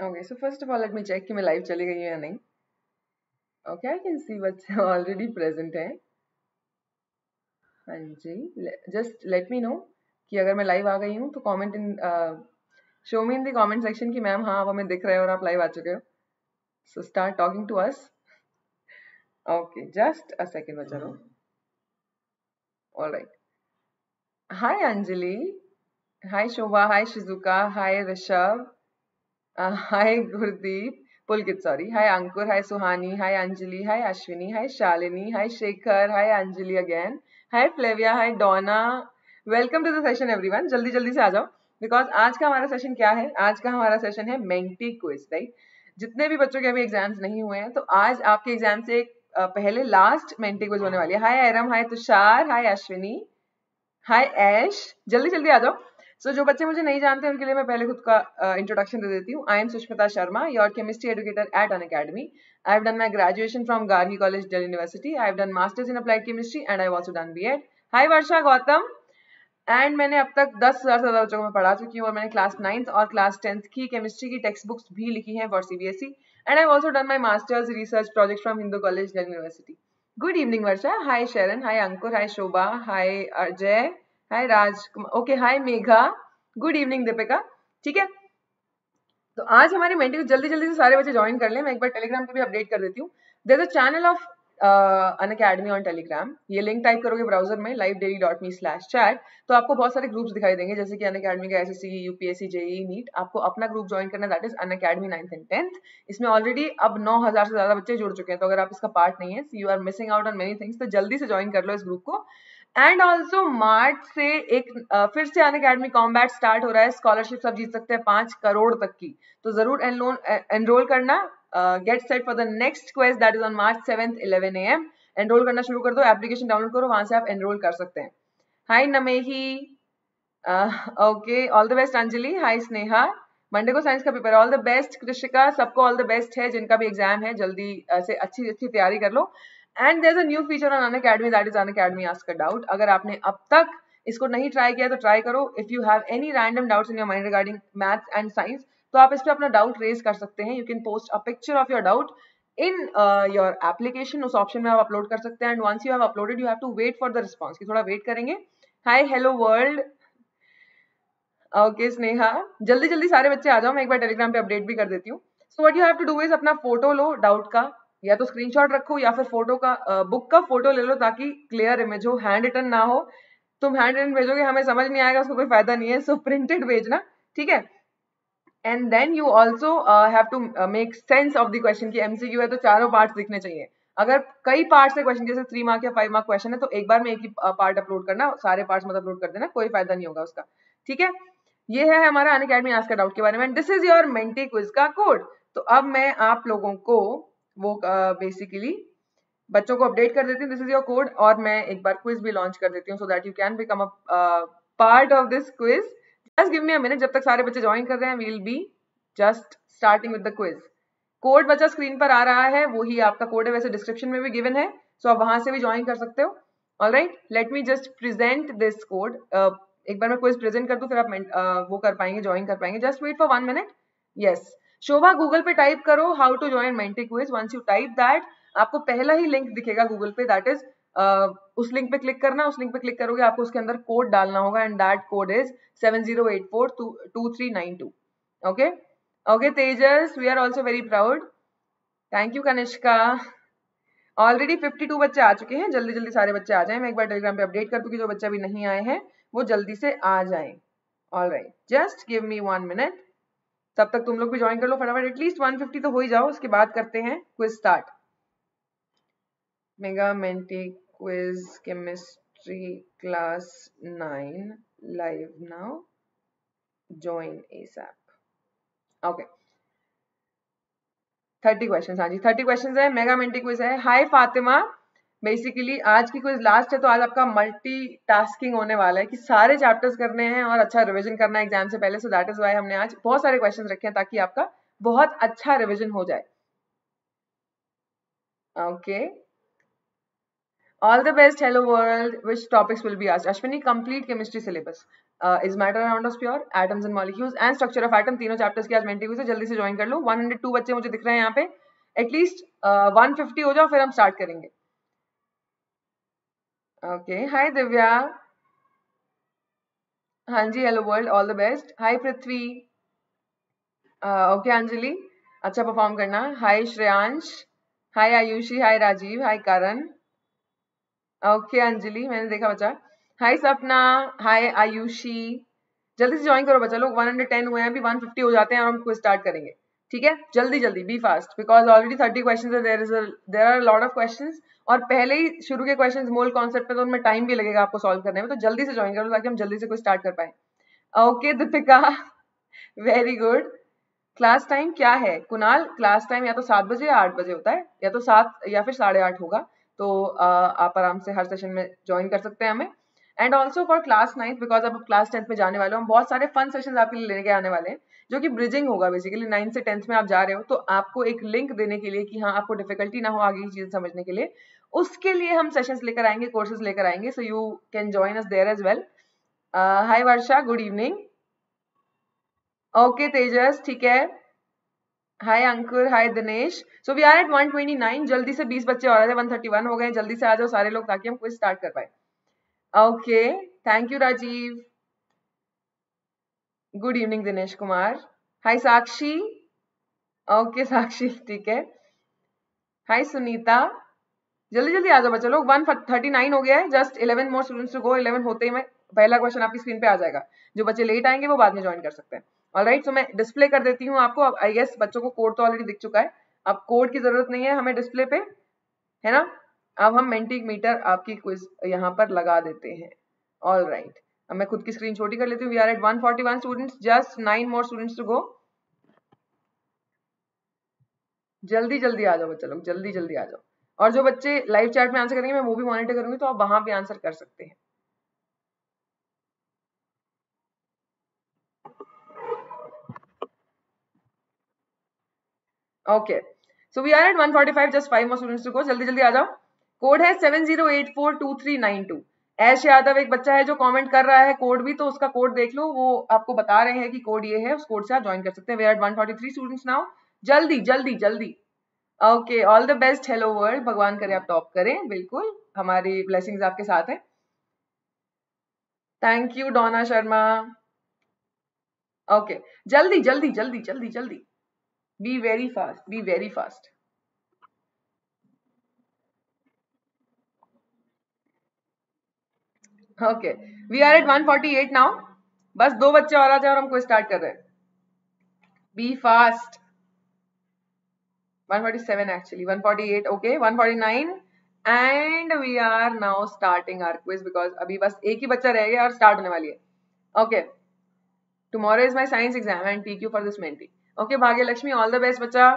Okay, so first of all, let me check कि मैं live चली गई हूँ या नहीं. Okay, I can see बच्चे already present हैं. हाँ जी, just let me know कि अगर मैं live आ गई हूँ तो comment in uh, show me in the comment section कि मैम हाँ आप हमें दिख रहे हो और आप live आ चुके हो. So start talking to us. Okay, just a second बच्चा लो. All right. Hi Anjali. Hi Shobha. Hi Shizuka. Hi Rishabh. Hi Gurdeep. Pulkit, sorry. Hi Ankur. Hi Suhani. Hi Anjali. Hi Ashwini. Hi Shalini. Hi Shekhar. Hi Anjali again. Hi Flavia. Hi Donna. Welcome to the session everyone जल्दी जल्दी से आ जाओ because आज का हमारा session क्या है आज का हमारा सेशन है मेंटी क्विज राइट जितने भी बच्चों के अभी एग्ज़ाम्स नहीं हुए हैं तो आज आपके एग्ज़ाम से एक पहले लास्ट मेंटी क्विज होने वाली है हाय एरम हाय तुषार हाय अश्विनी हाय ऐश जल्दी जल्दी आ जाओ सो so, जो बच्चे मुझे नहीं जानते उनके लिए मैं पहले खुद का इंट्रोडक्शन uh, दे देती हूँ। I am Sushmita Sharma your chemistry educator at Unacademy I have done my graduation from Gargi college Delhi university I have done masters in applied chemistry and I also done B Ed hi Varsha Gautam and मैंने अब तक दस हज़ार से ज़्यादा बच्चों को मैं पढ़ा चुकी हूँ और मैंने क्लास नाइन्थ और क्लास टेंथ की केमिस्ट्री की टेक्स्ट बुक्स भी लिखी हैं for CBSE and I also done my masters research project from Hindu college Delhi university good evening Varsha hi Sharan hi Ankur hi Shobha hi Ajay hi Raj okay hi Megha good evening Deepika ठीक है? तो आज हमारी mentee जल्दी जल्दी से सारे बच्चे ज्वाइन कर लें। मैं एक बार टेलीग्राम पे भी अपडेट कर देती हूँ। There a channel of Unacademy on Telegram ये लिंक टाइप करोगे ब्राउज़र में live daily dot me slash chat तो आपको बहुत सारे ग्रुप्स दिखाई देंगे, जैसे कि अन अकेडमी का S S C UPSC JE NEET आपको अपना ग्रुप ज्वाइन करना that is Unacademy ninth and tenth इसमें ऑलरेडी अब नौ हज़ार से ज़्यादा बच्चे जुड़ चुके हैं तो अगर आप इसका पार्ट नहीं है you are missing out on many things तो जल्दी से ज्वाइन कर लो इस ग्रुप को। एंड ऑल्सो मार्च से एक फिर से अन अकेडमी कॉम्बैट स्टार्ट हो रहा है। स्कॉलरशिप सब जीत सकते हैं पाँच करोड़ तक की। तो ज़रूर एनरोल करना। Get set for the next quest that is on March seventh eleven A M. Enrol करना शुरू कर दो। एप्लीकेशन डाउनलोड करो। वहाँ से आप एनरोल कर सकते हैं। High नमेही okay all the best Anjali hi Sneha Monday को साइंस का paper all the best Krishika सबको ऑल द बेस्ट है। जिनका भी एग्ज़ाम है, जल्दी से अच्छी अच्छी तैयारी कर लो। And there a new feature on Unacademy that is Unacademy ask doubt अगर आपने अब तक इसको नहीं ट्राई किया तो ट्राई करो। If you have any random doubts in your mind regarding maths and science तो आप इस पर अपना डाउट रेज कर सकते हैं। You can post a picture of your doubt in your application उस ऑप्शन में आप अपलोड कर सकते हैं। And once you have uploaded you have to wait for the response की। थोड़ा वेट करेंगे। Hi hello world okay Sneha जल्दी जल्दी सारे बच्चे आ जाओ। मैं एक बार टेलीग्राम पे अपडेट भी कर देती हूँ। So what you have to do is अपना फ़ोटो लो डाउट का। या तो स्क्रीनशॉट रखो या फिर फ़ोटो का बुक का फ़ोटो ले लो ताकि क्लियर इमेज हो हैंड रिटन ना हो। तुम हैंड रिटन भेजोगे, हमें समझ नहीं आएगा उसको कोई फ़ायदा नहीं है सो प्रिंटेड भेजना, ठीक है? And then you also have to make sense of the question की एमसीक्यू है तो चारों पार्ट दिखने चाहिए। अगर कई पार्ट से क्वेश्चन जैसे थ्री मार्क या फाइव मार्क क्वेश्चन है तो एक बार में एक ही पार्ट अपलोड करना, सारे पार्ट मत अपलोड कर देना, कोई फ़ायदा नहीं होगा उसका, ठीक है? ये है हमारा अन अकेडमी आज का डाउट के बारे में this is your Menti quiz का कोड तो अब मैं आप लोगों को वो बेसिकली uh, बच्चों को अपडेट कर देती हूँ दिस इज़ योर कोड और मैं एक बार क्विज भी लॉन्च कर देती हूँ so that you can become a part of this quiz just give me a minute जब तक सारे बच्चे ज्वाइन कर रहे हैं we'll be just starting with the quiz code बच्चा स्क्रीन पर आ रहा है वही आपका कोड है वैसे डिस्क्रिप्शन में भी गिवन है सो so आप वहाँ से भी ज्वाइन कर सकते हो. All right let me just present this code एक बार मैं क्विज प्रेजेंट कर दूँ फिर आप uh, वो कर पाएँगे ज्वाइन कर पाएँगे. Just wait for one minute yes Shobha Google पे टाइप करो how to join Menti quiz once you type that आपको पहला ही लिंक दिखेगा गूगल पे. दैट इज़ उस लिंक पे क्लिक करना. उस लिंक पे क्लिक करोगे आपको उसके अंदर कोड डालना होगा and that code is seven zero eight four two three nine two okay okay Tejas we are also very proud thank you Kanishka already 52 बच्चे आ चुके हैं. जल्दी जल्दी सारे बच्चे आ जाएँ. मैं एक बार टेलीग्राम पे अपडेट कर दूँगी जो बच्चे अभी नहीं आए हैं, वो जल्दी से आ जाएँ. All right just give me one minute तब तक तुम लोग भी ज्वाइन कर लो फटाफट एटलीस्ट 150 तो हो ही जाओ, उसके बाद करते हैं quiz start mega Menti quiz chemistry class nine live now join ASAP okay thirty question हाँ जी थर्टी क्वेश्चन है मेगा मेंटी क्विज है हाय फातिमा बेसिकली आज की क्विज लास्ट है तो आज आपका मल्टी टास्किंग होने वाला है कि सारे चैप्टर्स करने हैं और अच्छा रिवीजन करना है एग्ज़ाम से पहले सो दैट इज़ वाई हमने आज बहुत सारे क्वेश्चन रखे हैं ताकि आपका बहुत अच्छा रिविजन हो जाए। Okay all the best hello world which topics will be आज Ashwini complete chemistry syllabus is matter around of pure atoms and molecules and structure of atom तीनों चैप्टर्स की आज मेंटी हुई जल्दी से ज्वाइन कर लो। 102 बच्चे मुझे दिख रहे हैं यहाँ पे। एटलीस्ट वन फिफ्टी हो जाओ, फिर हम स्टार्ट करेंगे। ओके हाय दिव्या हाँ जी hello world all the best hi Prithvi okay Anjali अच्छा परफॉर्म करना hi Shreyansh hi Ayushi hi Rajeev hi Karan okay Anjali मैंने देखा बच्चा हाय सपना हाय आयुषी जल्दी से ज्वाइन करो बच्चा लोग 110 हुए हैं अभी 150 हो जाते हैं और हम स्टार्ट करेंगे ठीक है? जल्दी जल्दी be fast because already thirty question there are lot of question और पहले ही शुरू के क्वेश्चन मोल कॉन्सेप्ट पे तो उनमें टाइम भी लगेगा आपको सॉल्व करने में तो जल्दी से ज्वाइन करो ताकि हम जल्दी से कुछ स्टार्ट कर पाए। Okay Deepika very good class time क्या है? कुणाल क्लास टाइम या तो सात बजे या आठ बजे होता है, या तो सात या फिर साढ़े आठ होगा तो आप आराम से हर सेशन में ज्वाइन कर सकते हैं हमें। And also for class ninth because अब क्लास टेंथ में जाने वाले हो, हम बहुत सारे फन सेशन आपके लिए लेके आने वाले हैं, जो कि ब्रिजिंग होगा बेसिकली नाइन्थ से टेंथ में आप जा रहे हो तो आपको एक लिंक देने के लिए कि हाँ आपको डिफिकल्टी ना हो आगे की चीज़ें समझने के लिए, उसके लिए हम सेशंस लेकर आएँगे कोर्सेज लेकर आएँगे। So you can join us there as well hi Varsha good evening okay Tejas, ठीक है। Hi Ankur hi Dinesh. So we are at 129 जल्दी से 20 बच्चे और 131 हो गए जल्दी से आ जाओ सारे लोग, ताकि हम क्विज स्टार्ट कर पाए। Okay thank you Rajeev good evening Dinesh Kumar hi Sakshi okay Sakshi ठीक है. हाय सुनीता जल्दी जल्दी आ जाओ बच्चा लोग. वन थर्टी नाइन हो गया है. Just eleven more students to go eleven होते ही मैं पहला क्वेश्चन आपकी स्क्रीन पे आ जाएगा. जो बच्चे लेट आएँगे, वो बाद में ज्वाइन कर सकते हैं. ऑल राइट सो मैं डिस्प्ले कर देती हूँ आपको. आई गेस बच्चों को कोड तो ऑलरेडी दिख चुका है. अब कोड की ज़रूरत नहीं है हमें डिस्प्ले पे. है ना? अब हम मेंटिक मीटर आपकी क्विज यहाँ पर लगा देते हैं। All right right. अब मैं खुद की स्क्रीन छोटी कर लेती हूँ। We are at 141 students just nine more students to go जल्दी जल्दी आ जाओ बच्चा लोग। जल्दी जल्दी आ जाओ। और जो बच्चे लाइव चैट में आंसर करेंगे, मैं वो भी मॉनिटर करूँगी तो आप वहाँ भी आंसर कर सकते हैं। Okay so we are at 145 just five more students to go जल्दी जल्दी आ जाओ। कोड है seven zero eight four two three nine two Aish Yadav एक बच्चा है जो कमेंट कर रहा है कोड भी तो उसका कोड देख लो। वो आपको बता रहे हैं कि कोड ये है, उस कोड से आप ज्वाइन कर सकते हैं। वी एट 143 स्टूडेंट्स नाउ जल्दी जल्दी जल्दी। Okay all the best hello world भगवान करे आप टॉप करें। बिल्कुल, हमारी ब्लेसिंग्स आपके साथ हैं। Thank you Donna Sharma. Okay जल्दी जल्दी जल्दी जल्दी जल्दी। Be very fast be very fast. Okay we are at 148 now बस दो बच्चे और आ जाए और हम स्टार्ट कर रहे be fast 147 actually 148 okay okay, 149 and we are now starting our quiz because अभी बस एक ही बच्चा रह गया और स्टार्ट होने वाली है। Okay tomorrow is my science exam and T Q for this Menti okay Bhagya Lakshmi all the best बच्चा।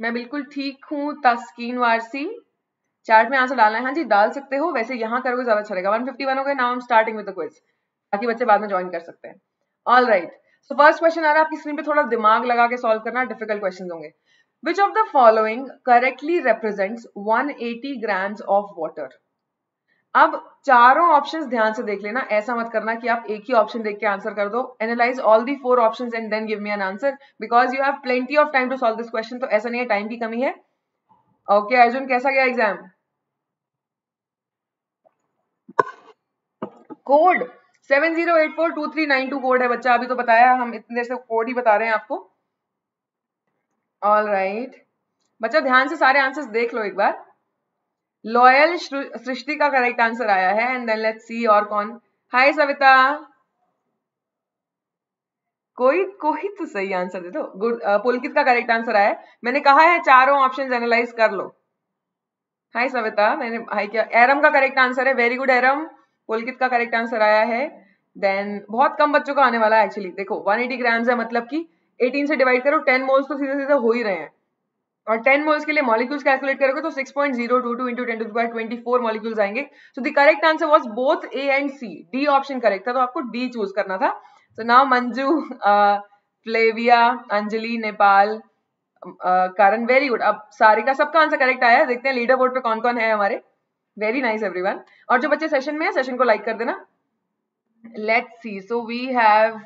मैं बिल्कुल ठीक हूँ तस्कीन वारसी। चार्ट में आंसर डालना है। हाँ जी डाल सकते हो। वैसे यहाँ करोगे ज़्यादा अच्छा रहेगा। 151 हो गए नाउ स्टार्टिंग विद क्विज ताकि बच्चे बाद में ज्वाइन कर सकते हैं। All right so first question आ रहा है आपकी स्क्रीन पे थोड़ा दिमाग लगा के सॉल्व करना डिफ़िकल्ट क्वेश्चन होंगे। Which of the following correctly represents 180 grams of water अब चारों ऑप्शंस ध्यान से देख लेना। ऐसा मत करना कि आप एक ही ऑप्शन देख के आंसर कर दो। Analyse all the four option and then give me an answer because you have plenty of time to solve this question तो ऐसा नहीं है टाइम की कमी है। ओके okay, अर्जुन कैसा गया exam code seven zero eight four two three nine two code है बच्चा, अभी तो बताया हम, इतने देर से कोड ही बता रहे हैं आपको। All right right. बच्चा, ध्यान से सारे आंसर्स देख लो एक बार। लॉयल सृष्टि का करेक्ट आंसर आया है एंड देन लेट्स सी और कौन। हाय सविता। कोई कोई तो सही आंसर दे दो। गुड पुलकित का करेक्ट आंसर आया मैंने कहा है चारों ऑप्शन एनालाइज कर लो। हाय सविता। मैंने हाय क्या? एरम का करेक्ट आंसर है। वेरी गुड एरम पुलकित का करेक्ट आंसर आया है। देन बहुत कम बच्चों का आने वाला है एक्चुअली देखो 180 ग्राम्स है मतलब कि 18 से डिवाइड करो 10 मोल्स तो सीधे सीधे हो ही रहे हैं। और 10 मोल्स के लिए मॉलिक्यूल्स कैलकुलेट करोगे तो 6.022 into 10 to the power 24 molecules आएँगे। So the correct answer was both A and C D option correct था तो आपको डी चूज़ करना था। So now Manju Flavia Anjali Nepal Karan very good अब सारे का सबका आंसर करेक्ट आया देखते हैं लीडर बोर्ड पे कौन कौन है हमारे। वेरी नाइस एवरीवन और जो बच्चे सेशन में है सेशन को लाइक कर देना। Let's see. So we have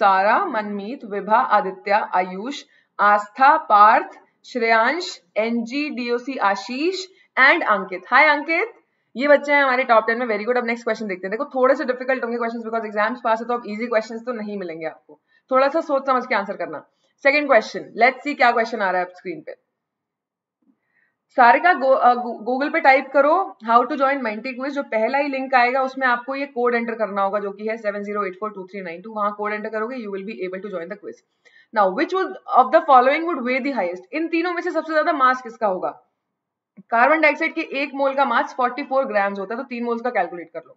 sara, manmeet, vibha, aditya, ayush, astha, parth, shreyansh ng doc ashish, and ankit. Hi, ankit. ये बच्चे हैं हमारे टॉप टेन में. वेरी गुड अब नेक्स्ट क्वेश्चन देखते हैं। देखो, थोड़े से डिफ़िकल्ट होंगे क्वेश्चंस बिकॉज़ एग्ज़ाम्स पास है तो अब इजी क्वेश्चंस तो नहीं मिलेंगे आपको। थोड़ा सा सोच समझ के आंसर करना। सेकंड क्वेश्चन लेट्स सी क्या क्वेश्चन आ रहा है स्क्रीन पे। सारिका गूगल पे टाइप करो how to join Menti quiz जो पहला ही लिंक आएगा, उसमें आपको ये कोड एंटर करना होगा, जो कि है seven zero eight four two three nine two वहाँ कोड एंटर करोगे you will be able to join the quiz now which would of the following would weigh the highest in तीनों में से सबसे ज़्यादा मास किसका होगा? कार्बन डाइऑक्साइड के एक मोल का मास 44 ग्राम्स होता है तो तीन मोल्स का कैलकुलेट कर लो.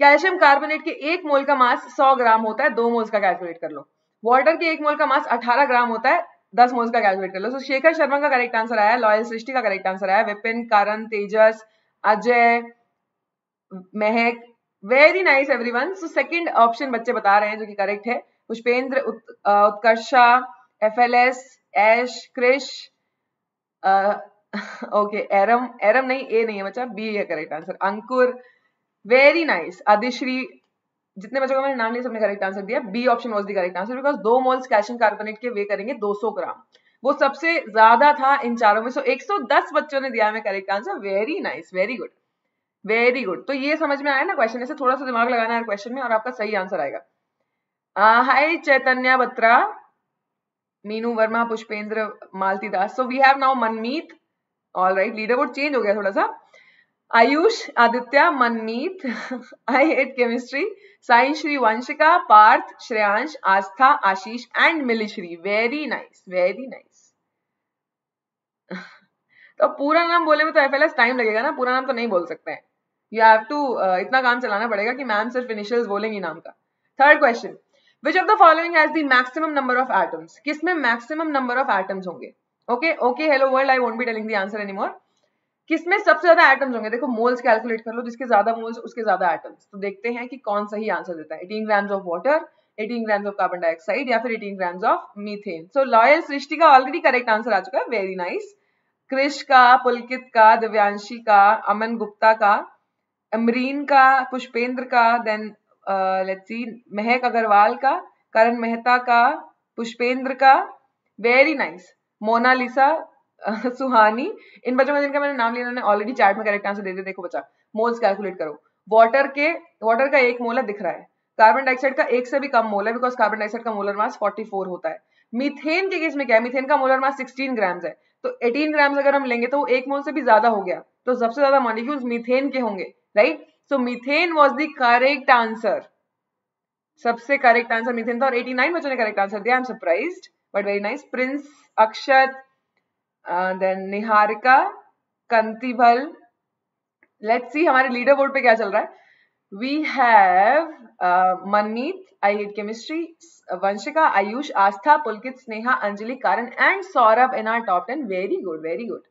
कैल्शियम कार्बोनेट के एक मोल का मास 100 ग्राम होता है, दो मोल्स का कैलकुलेट कर लो. वाटर के एक मोल का मास 18 ग्राम होता है दस मोल्स का कैलकुलेट कर लो। सो so, शेखर शर्मा का करेक्ट आंसर आया लॉयल सृष्टि का करेक्ट आंसर आया Vipin Karan Tejas Ajay Mehak. Very nice everyone so second option बच्चे बता रहे हैं जो कि करेक्ट है। पुष्पेंद्र उत, Utkarsha F L S Ash Krish okay Eram Eram नहीं ए नहीं है बच्चा बी है correct answer Ankur very nice Aadishree जितने बच्चों का मैंने नाम लिया, सबने करेक्ट आंसर दिया। B option was the correct answer because दो मोल्स कैल्शियम कार्बोनेट के वे करेंगे 200 ग्राम। वो सबसे ज़्यादा था इन चारों में सो 110 बच्चों ने दिया हमें correct answer very nice very good very good तो ये समझ में आया ना क्वेश्चन ऐसे थोड़ा सा दिमाग लगाना है क्वेश्चन में और आपका सही आंसर आएगा। Hi Chaitanya Batra, Meenu Verma, Pushpendra Malti Das so we have now Manmeet all right leader board change हो गया थोड़ा सा। Ayush Aditya Manmeet I hate chemistry Sai Shri Vanshika Parth Shreyansh Aastha Ashish and Milishri very nice very nice तो पूरा नाम बोले में तो एफ़ टाइम लगेगा ना? पूरा नाम तो नहीं बोल सकते हैं। यू हैव टू इतना काम चलाना पड़ेगा कि मैम सिर्फ़ इनिशियल्स बोलेंगी नाम का। Third question which of the following has the maximum number of atoms किसमें मैक्सिमम नंबर ऑफ़ एटम्स होंगे? Okay okay hello world I won't be telling the answer anymore किसमें सबसे ज़्यादा एटम्स होंगे? देखो मोल्स कैलकुलेट कर लो, जिसके ज़्यादा मोल्स उसके ज़्यादा एटम्स तो देखते हैं कि कौन सही आंसर देता है। 18 grams of water 18 grams of carbon dioxide या फिर 18 grams of methane so loyal Srishti का ऑलरेडी करेक्ट आंसर आ चुका है। वेरी नाइस क्रिश का पुलकित का दिव्यांशी का अमन गुप्ता का अमरीन का पुष्पेंद्र का देन लेट्स सी महक अग्रवाल का करण मेहता का पुष्पेंद्र का वेरी नाइस मोनालिसा सुहानी, इन बच्चों में जिनका मैंने नाम लिया, उन्होंने ऑलरेडी चैट में करेक्ट आंसर दे दिया, देखो बच्चा मोल्स कैलकुलेट करो। वाटर के वाटर का एक मोल दिख रहा है। कार्बन डाइऑक्साइड का एक से भी कम मोल है बिकॉज़ कार्बन डाइऑक्साइड का मोलर मास 44 होता है। मीथेन के केस में क्या है? मीथेन का मोलर मास 16 ग्राम्स है। तो 18 ग्राम्स अगर हम लेंगे तो वो एक मोल से भी ज़्यादा हो गया। तो सबसे ज़्यादा मॉलिक्यूल्स मीथेन के होंगे right so methane was the correct answer सबसे करेक्ट आंसर मीथेन था, और 89 बच्चों ने करेक्ट आंसर दिया। I am surprised but very nice Prince Akshat then Niharika कंतिभल let's see हमारे लीडर बोर्ड पे क्या चल रहा है। We have Manmeet I hate chemistry Vanshika Ayush Aastha Pulkit Sneha Anjali Karan and Saurabh in are top ten very good very good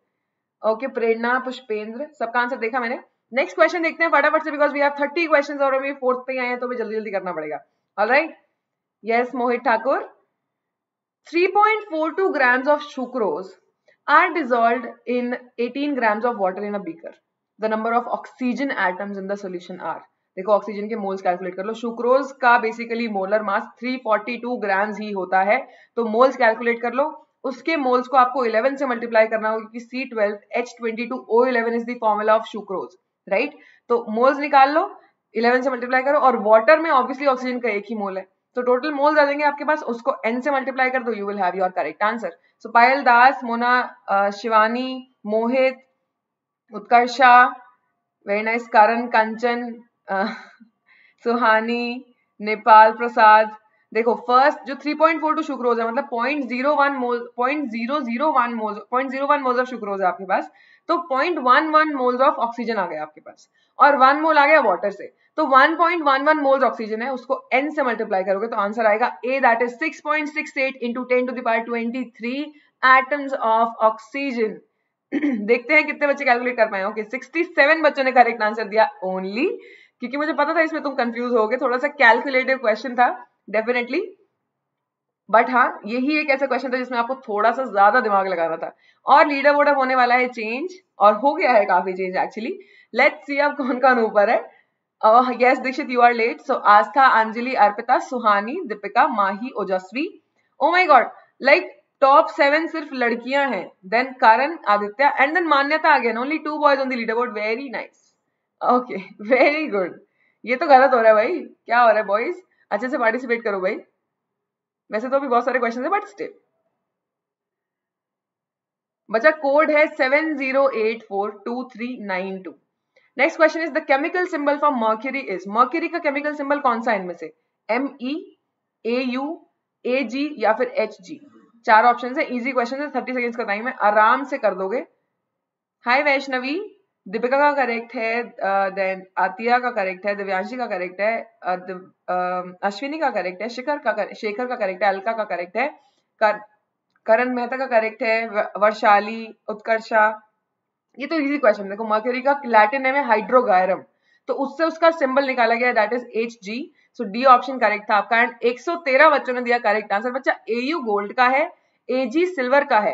okay Prerna Pushpendra सबका answer देखा मैंने। Next question देखते हैं फटाफट से because we have thirty question और अभी fourth पे आए हैं तो भी जल्दी जल्दी करना पड़ेगा। All right yes Mohit Thakur 3.42 grams of sucrose. Are dissolved in 18 grams of water in a beaker. The number of oxygen atoms in the solution are. देखो ऑक्सीजन के मोल्स कैलकुलेट कर लो सुक्रोज का बेसिकली मोलर मास 342 ग्राम्स ही होता है तो moles calculate कर लो, उसके मोल्स को आपको 11 से मल्टीप्लाई करना होगा क्योंकि C12 H22 O11 is the formula of sucrose right तो मोल्स निकाल लो 11 से मल्टीप्लाई करो और वाटर में ऑब्वियसली ऑक्सीजन का एक ही मोल है तो टोटल मोल्स आ जाएँगे आपके पास, उसको एन से मल्टीप्लाई कर दो you will have your correct answer so Payal Das, Mona Shivani, Mohit, Utkarsha very nice Karan, Kanchan Suhani, Nepal Prasad. देखो फ़र्स्ट जो 3.42 शुक्रोज है मतलब 0.01 mole 0.001 mole 0.01 moles of sucrose है आपके पास तो 0.11 मोल्स ऑफ़ ऑक्सीजन आ गया आपके पास। और वन मोल आ गया वाटर से। तो 1.11 मोल्स ऑक्सीजन है उसको n से मल्टीप्लाई करोगे तो आंसर आएगा a that is 6.68 into 10 to the power 23 atoms of oxygen देखते हैं कितने बच्चे कैलकुलेट कर पाए ओके okay, 67 बच्चों ने करेक्ट आंसर दिया ओनली क्योंकि मुझे पता था इसमें तुम कंफ्यूज हो गए थोड़ा सा कैलकुलेटिव क्वेश्चन था डेफिनेटली बट हाँ यही एक ऐसा क्वेश्चन था जिसमें आपको थोड़ा सा ज़्यादा दिमाग लगाना था। और लीडर बोर्ड होने वाला है चेंज और हो गया है काफ़ी चेंज एक्चुअली लेट्स सी अब कौन कौन ऊपर है। Yes Dixit you are late so Aastha Anjali Arpita Suhani Deepika Mahi Ojaswi oh my god like top seven सिर्फ़ लड़कियाँ हैं then Karan Aditya and then Manyata again only two boys on the board very nice okay very good ये तो गलत हो रहा है भाई क्या हो रहा है बॉयज़ अच्छे से पार्टिसिपेट करो भाई वैसे तो अभी बहुत सारे क्वेश्चन है बट स्टिल बच्चा कोड है seven zero eight four two three nine two next question is the chemical symbol for mercury is mercury का केमिकल सिंबल कौन सा इनमें से? M E A U A जी या फिर एच जी चार ऑप्शन है इजी क्वेश्चन है थर्टी सेकेंड्स का टाइम है, आराम से कर दोगे। हाय वैष्णवी, दीपिका का करेक्ट है देन आतिया का करेक्ट है, दिव्यांशी का करेक्ट है अश्विनी का करेक्ट है, शिखर का शेखर का करेक्ट है, अलका का करेक्ट है करण मेहता का करेक्ट है वर्षाली, उत्कर्षा ये तो इजी क्वेश्चन देखो मर्क्यूरी का लैटिन नेम है हाइड्रोगायरम तो उससे उसका सिंबल निकाला गया that is H G so D option correct था आपका एंड 113 बच्चों ने दिया करेक्ट आंसर बच्चा एयू गोल्ड का है एजी सिल्वर का है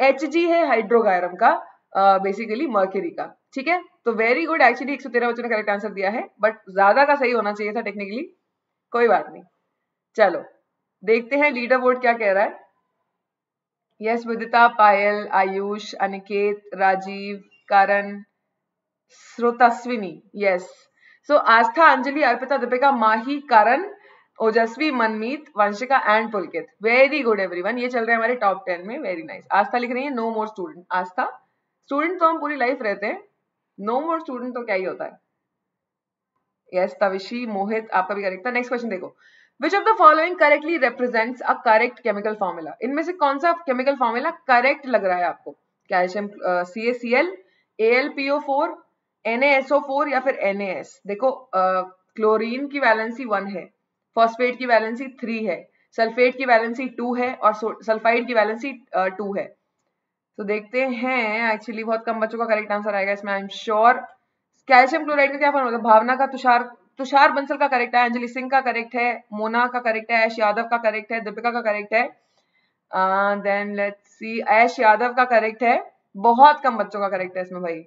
एच जी है हाइड्रोगायरम का बेसिकली uh, मर्क्यूरी का ठीक है? तो वेरी गुड एक्चुअली 113 बच्चों ने करेक्ट आंसर दिया है बट ज़्यादा का सही होना चाहिए था टेक्निकली कोई बात नहीं चलो देखते हैं लीडर बोर्ड क्या कह रहा है। Yes, Vidita Payal Ayush Aniket Rajiv Karan Srotaswini. Yes so Aastha Anjali Arpita Deepika Mahi Karan Ojaswi Manmeet Vanshika and Pulkit very good everyone ये चल रहे हैं हमारे टॉप टेन में. Very nice. आस्था लिख रही है नो मोर स्टूडेंट आस्था student तो हम पूरी लाइफ रहते हैं. नो मोर स्टूडेंट तो क्या ही होता है? यस yes, तविशी मोहित आपका भी करेक्ट था. नेक्स्ट क्वेश्चन देखो. Which of the following correctly represents a correct chemical formula इनमें से कौन सा केमिकल फॉर्मूला करेक्ट लग रहा है आपको? Calcium C A C L A L P O four N S O four या फिर एन देखो क्लोरीन की वैलेंसी वन है फॉस्फेट की वैलेंसी थ्री है सल्फेट की वैलेंसी टू है और सल्फाइड की वैलेंसी टू है। तो देखते हैं एक्चुअली बहुत कम बच्चों का करेक्ट आंसर आएगा इसमें I am sure calcium chloride का क्या फॉर्म फॉर्मूला भावना का तुषार तुषार बंसल का करेक्ट है, अंजलि सिंह का करेक्ट है, मोना का करेक्ट है, ऐश यादव का करेक्ट है, दीपिका का करेक्ट है then let's see Ash Yadav का करेक्ट है, बहुत कम बच्चों का करेक्ट है इसमें भाई।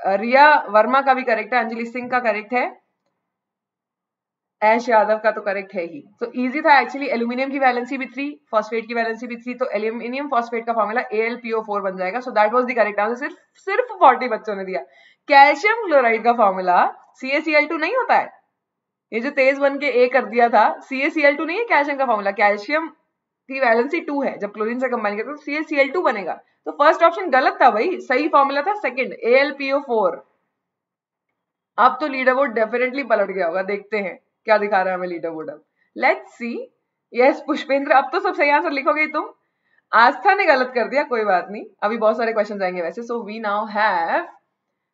रिया वर्मा का भी करेक्ट है, अंजलि सिंह का करेक्ट है, ऐश यादव का तो करेक्ट है ही। तो इजी था एक्चुअली एल्यूमिनियम की वैलेंसी भी थ्री फॉस्फेट की वैलेंसी भी थ्री तो एल्यूमिनियम फॉस्फेट का formula A L P O four बन जाएगा। So that was the correct answer सिर्फ़ सिर्फ़ फोर्टी बच्चों ने दिया। कैल्शियम क्लोराइड का फॉर्मूला सी नहीं होता है। ये जो तेज बन के ए कर दिया था सी ए सी एल टू नहीं है कैल्शियम का फॉर्मूला कैल्शियम की वैलेंसी टू है, जब क्लोरीन से कंबाइन करते सी ए सी एल टू बनेगा। तो फ़र्स्ट ऑप्शन गलत था भाई, सही फॉर्मूला था second A L P O four अब तो लीडर बोर्ड डेफिनेटली पलट गया होगा, देखते हैं, क्या दिखा रहा है हमें लीडर बोर्ड अब। लेट सी यस पुष्पेंद्र, अब तो सब सही आंसर लिखोगे तुम। आस्था ने गलत कर दिया, कोई बात नहीं, अभी बहुत सारे क्वेश्चन आएँगे वैसे so we now have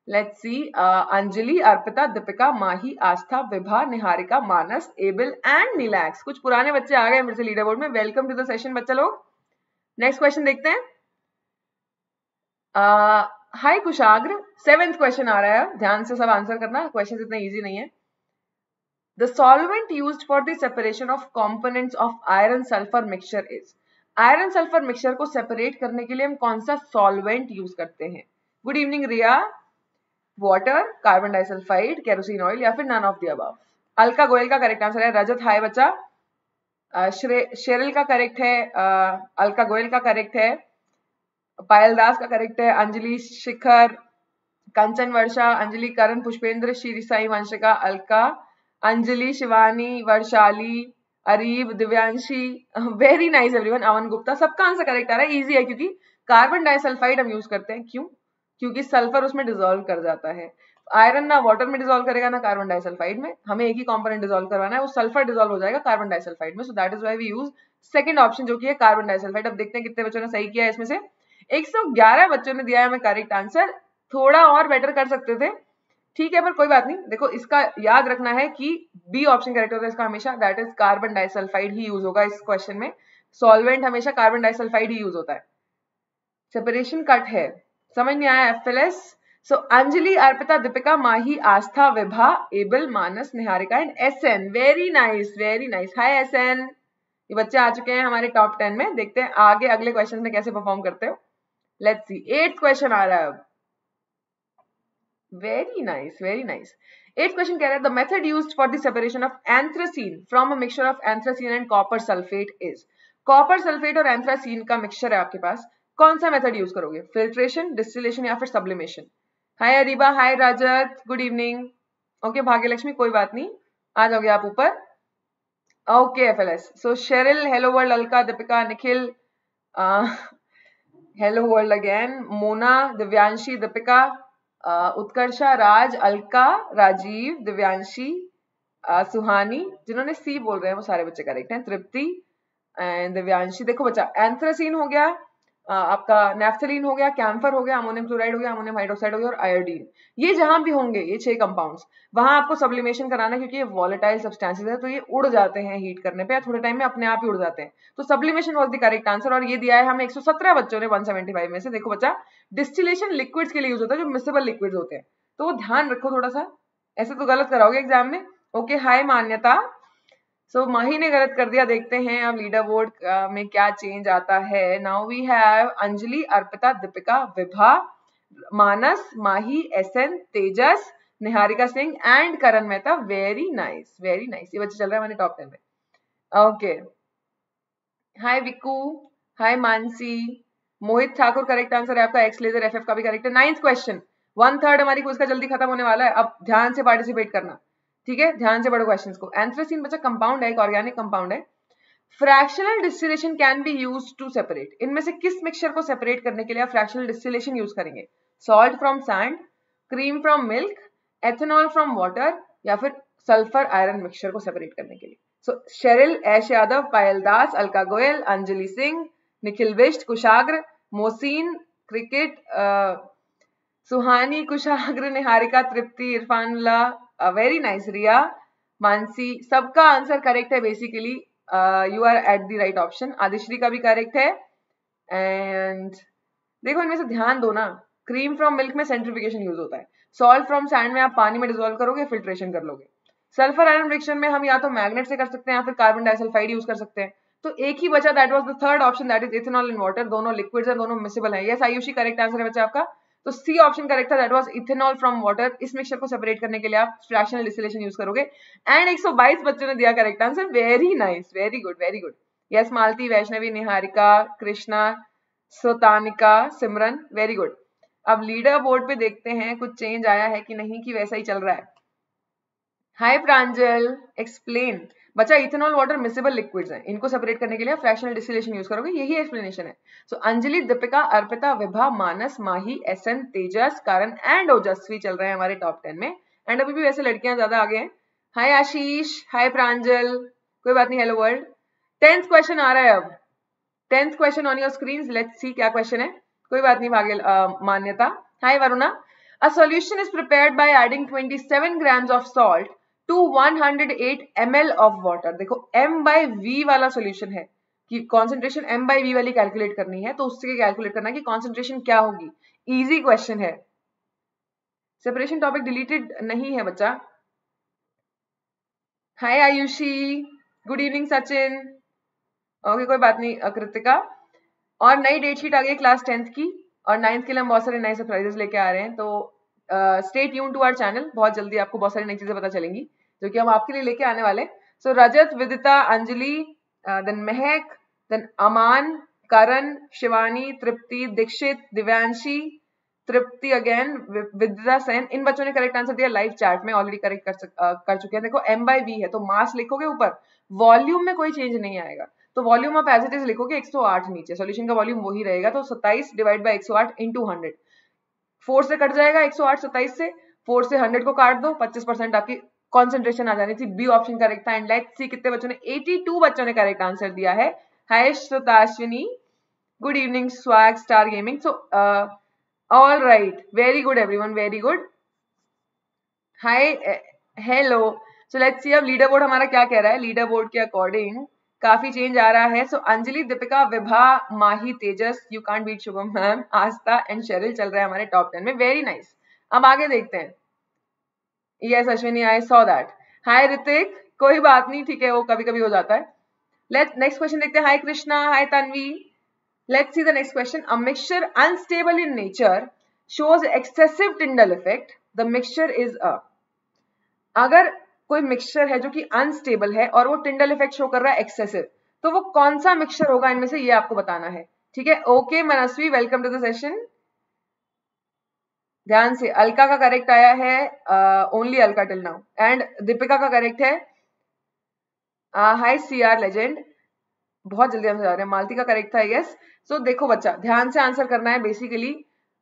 let's see Anjali Arpita Deepika Mahi Aastha Vibha Niharika Manas Abel and नीलैक्स कुछ पुराने बच्चे आ गए मेरे से लीडर बोर्ड में. वेलकम टू द सेशन बच्चा लोग. नेक्स्ट क्वेश्चन देखते हैं. Hi uh, Kushagra seventh question आ रहा है. ध्यान से सब आंसर करना. क्वेश्चन इतना इजी नहीं है. The solvent used for the separation of components of iron sulphur mixture is iron sulphur mixture को सेपरेट करने के लिए हम कौन सा सॉल्वेंट यूज़ करते हैं? Good evening Riya water carbon disulphide kerosene oil या फिर none of the above Alka Goyal का करेक्ट आंसर है, रजत, हाय बच्चा। शेरल का करेक्ट है अलका गोयल का करेक्ट है, पायल दास का करेक्ट है, Anjali Shikhar, Kanchan Varsha, Anjali Karan Pushpendra, Shri Sai Vanshika Alka, Anjali Shivani Varshali Areeb, Divyanshi very nice everyone Avan Gupta, सबका आंसर करेक्ट आ रहा है इजी है, क्योंकि कार्बन डाइसल्फाइड हम यूज़ करते हैं, क्यों? क्योंकि सल्फ़र उसमें डिजोल्व कर जाता है। आयरन ना वाटर में डिजोल्व करेगा ना कार्बन डाइसल्फाइड में। हमें एक ही कंपोनेंट डिजोल्व करवाना है, वो सल्फ़र डिजोल्व हो जाएगा कार्बन डाइसल्फाइड में। So that is why we use second option जो कि है कार्बन डाइसल्फाइड अब देखते हैं कितने बच्चों ने सही किया है इसमें से। 111 बच्चों ने दिया है हमें करेक्ट आंसर थोड़ा और बेटर कर सकते थे। ठीक है, पर कोई बात नहीं। देखो, इसका याद रखना है कि बी ऑप्शन करेक्ट होता है इसका हमेशा। दैट इज़ कार्बन डाइसल्फाइड ही यूज़ होगा इस क्वेश्चन में। सॉल्वेंट हमेशा कार्बन डाइसल्फाइड ही यूज़ होता है। सेपरेशन कट है। समझ नहीं आया F so Anjali Arpita Deepika Mahi Aastha Vibha Abel Manas Niharika and S N very nice very nice hi S N ये बच्चे आ चुके हैं हमारे टॉप टेन में। देखते हैं आगे अगले क्वेश्चन में कैसे परफॉर्म करते हो। लेट्स सी एट क्वेश्चन आ रहा है अब। Nice very nice eight question कह रहा है the method used for the separation of anthracene from a mixture of anthracene and copper sulphate is copper sulphate और एंथ्रासीन का मिक्सचर है आपके पास। कौन सा मेथड यूज़ करोगे? फिल्ट्रेशन डिस्टिलेशन या फिर sublimation hi Ariba hi Rajat good evening okay Bhagyalakshmi, कोई बात नहीं। आ जाओगे आप ऊपर। Okay F L S so Sheryl hello world Alka, Deepika, Nikhil hello world again Mona Divyanshi, Deepika Utkarsha, Raj, Alka, Rajiv, Divyanshi Suhani, जिन्होंने C बोल रहे हैं, वो सारे बच्चे करेक्ट हैं। तृप्ति एंड दिव्यांशी। देखो बच्चा एंथ्रासीन हो गया आपका नेफ्थलीन हो गया, कैम्फर हो गया अमोनियम क्लोराइड हो गया अमोनियम हाइड्रोक्साइड हो गया और आयोडीन ये जहाँ भी होंगे, ये छह कंपाउंड्स वहाँ आपको सब्लिमेशन कराना क्योंकि ये वॉलेटाइल सब्सटेंसेस है तो ये उड़ जाते हैं हीट करने पे या थोड़े टाइम में अपने आप ही उड़ जाते हैं. तो sublimation was the correct answer और ये दिया है हमें 117 बच्चों ने 175 में से. देखो बच्चा डिस्टिलेशन लिक्विड्स के लिए यूज़ होता है जो मिसेबल लिक्विड्स होते हैं. तो ध्यान रखो थोड़ा सा. ऐसे तो गलत कराओगे एग्ज़ाम में. ओके हाई मान्यता. सो so, माही ने गलत कर दिया। देखते हैं अब लीडर बोर्ड में क्या चेंज आता है। Now we have Anjali Arpita Deepika Vibha Manas Mahi S N Tejas Niharika Singh and Karan Mehta very nice very nice ये बच्चे चल रहे हैं हमारे टॉप टेन में okay hi Viku hi Mansi Mohit Thakur correct answer है। आपका X laser F का भी करेक्ट है। नाइन्थ क्वेश्चन वन थर्ड हमारी क्विज का जल्दी खत्म होने वाला है। अब ध्यान से पार्टिसिपेट करना। ठीक है? ध्यान से पढ़ो क्वेश्चंस को। एंथ्रासिन बच्चा कंपाउंड है एक ऑर्गेनिक कंपाउंड है। Fractional distillation can be use to separate इनमें से किस मिक्सचर को सेपरेट करने के लिए आप फ्रैक्शनल डिस्टिलेशन यूज़ करेंगे? Salt from sand cream from milk ethanol from water या फिर सल्फ़र आयरन मिक्सचर को सेपरेट करने के लिए। So Cheryl Ash Yadav Payal Das Alka Goyal Anjali Singh Nikhil Bisht Kushagra Mohsin cricket आ, Suhani Kushagra Niharika Tripti Irfanullah very nice Riya, Mansi, सबका answer correct है basically you are at the right option Aadishree का भी correct है। And देखो, इनमें से ध्यान दो ना। क्रीम फ्रॉम मिल्क में सेंट्रिफिकेशन यूज़ होता है। सॉल्ट फ्रॉम सैंड में आप पानी में डिजोल्व करोगे फिल्ट्रेशन कर लोगे। सल्फ़र आयरन रिएक्शन में हम या तो मैग्नेट से कर सकते हैं, या फिर कार्बन डाइसल्फाइड यूज़ कर सकते हैं। तो एक ही बचा that was the third option that is ethanol in water दोनों लिक्विड्स हैं, दोनों मिसिबल है। यस आयुषी करेक्ट आंसर है बच्चा आपका। तो सी ऑप्शन करेक्ट था that was ethanol from water इस मिक्सचर को सेपरेट करने के लिए आप फ्रैक्शनल डिस्टिलेशन यूज़ करोगे. एंड 122 बच्चों ने दिया correct answer very nice very good very good yes Malti Vaishnavi Niharika Krishna Sotanika Simran very good अब लीडर बोर्ड पे देखते हैं, कुछ चेंज आया है कि नहीं, कि वैसा ही चल रहा है. हाय प्रांजल एक्सप्लेन बचा इथेनॉल वाटर मिसेबल लिक्विड्स हैं। इनको सेपरेट करने के लिए फ्रैक्शनल डिस्टिलेशन यूज़ करोगे यही एक्सप्लेनेशन है। So so, Anjali Deepika Arpita Vibha Manas Mahi S N Tejas Karan and Ojaswi चल रहे हैं हमारे टॉप टेन में। एंड अभी भी वैसे लड़कियाँ ज़्यादा आगे हैं। हाय आशीष। हाय प्रांजल। कोई बात नहीं हेलो वर्ल्ड टेंथ क्वेश्चन आ रहा है अब। Tenth question on your screen let's see क्या क्वेश्चन है। कोई बात नहीं Bhagya Manyata. Hi Varuna. A solution is prepared by adding 27 grams of salt to 108 ml of water देखो, m बाय v वाला सोल्यूशन है कि कॉन्सेंट्रेशन m बाय v वाली कैलकुलेट करनी है तो उससे कैलकुलेट करना कि कॉन्सेंट्रेशन क्या होगी। इजी क्वेश्चन है। सेपरेशन टॉपिक डिलीटेड नहीं है बच्चा। Hi Ayushi good evening Sachin okay कोई बात नहीं कृतिका। और नई डेट शीट आ गई क्लास टेंथ की, और नाइन्थ के लिए हम बहुत सारे नए सरप्राइजेस लेके आ रहे हैं तो stay tune to our channel बहुत जल्दी आपको बहुत सारी नई चीज़ें पता चलेंगी जो कि हम आपके लिए लेके आने वाले so Rajat Vidita Anjali then Mahak then Aman Karan Shivani Tripti Dixit Divyanshi Tripti again Vidya Sen इन बच्चों ने करेक्ट आंसर दिया। लाइव चैट में ऑलरेडी करेक्ट कर, uh, कर चुके हैं। देखो एम बाई वी है तो मास लिखोगे ऊपर वॉल्यूम में कोई चेंज नहीं आएगा। तो volume of as it is लिखोगे 108 नीचे। सॉल्यूशन का वॉल्यूम वही रहेगा तो 27 डिवाइड बाय 108 इनटू 100 फोर से कट जाएगा 108 27 से। फोर से 100 को काट दो 25 परसेंट आपकी कॉन्सेंट्रेशन आ जानी थी। बी ऑप्शन करेक्ट था। एंड लेट्स सी कितने बच्चों ने 82 बच्चों ने करेक्ट आंसर दिया है। Hi Shrutashwini good evening swag star gaming so all right very good everyone very good hi hello so let's see अब लीडर बोर्ड हमारा क्या कह रहा है? लीडर बोर्ड के अकॉर्डिंग काफ़ी चेंज आ रहा है। So Anjali, Deepika, Vibha, Mahi, Tejas Yukant beat Shubham ma'am Astha and Sheryl चल रहे हैं हमारे टॉप टेन में। Very nice. अब आगे देखते हैं। Yes Ashwini I saw that hi Ritik. कोई बात नहीं, ठीक है, वो कभी कभी हो जाता है। लेट नेक्स्ट क्वेश्चन देखते हैं। Hi Krishna. Hi Tanvi. Let's see the next question a mixture unstable in nature shows excessive Tyndall effect the mixture is a. अगर कोई मिक्सचर है जो कि अनस्टेबल है और वो टिंडल इफ़ेक्ट शो कर रहा है एक्सेसिव तो वो कौन सा मिक्सचर होगा इनमें से ये आपको बताना है. ठीक है? Okay Manasvi welcome to the session ध्यान से अलका का करेक्ट आया है only Alka till now and Deepika का करेक्ट है. हाय सी आर लेजेंड बहुत जल्दी हम जा रहे हैं. मालती का करेक्ट था यस सो so, देखो बच्चा ध्यान से आंसर करना है बेसिकली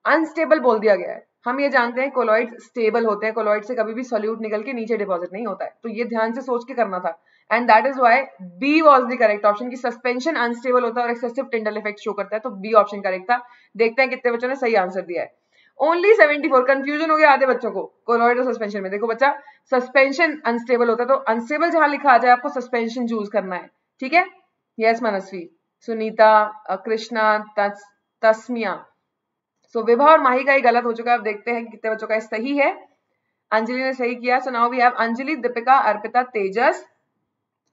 अनस्टेबल बोल दिया गया है. हम ये जानते हैं कोलॉइड स्टेबल होते हैं कोलॉइड से कभी भी सोल्यूट निकल के नीचे डिपॉजिट नहीं होता है। तो ये ध्यान से सोच के करना था। And that is why B was the correct option की सस्पेंशन अनस्टेबल होता है और एक्सेसिव टिंडल इफ़ेक्ट शो करता है। तो बी ऑप्शन करेक्ट था। देखते हैं कितने बच्चों ने सही आंसर दिया है। ओनली 74 कंफ्यूजन हो गया आधे बच्चों को। कोलॉइड और सस्पेंशन में। देखो बच्चा सस्पेंशन अनस्टेबल होता है तो अनस्टेबल जहाँ लिखा आ जाए, आपको सस्पेंशन चूज़ करना है। ठीक है? Yes Manasvi Sunita Krishna Tasmiya so so, Vibha और माही का ही गलत हो चुका है अब देखते हैं कितने बच्चों का सही है अंजलि ने सही किया so now we have Anjali Deepika Arpita Tejas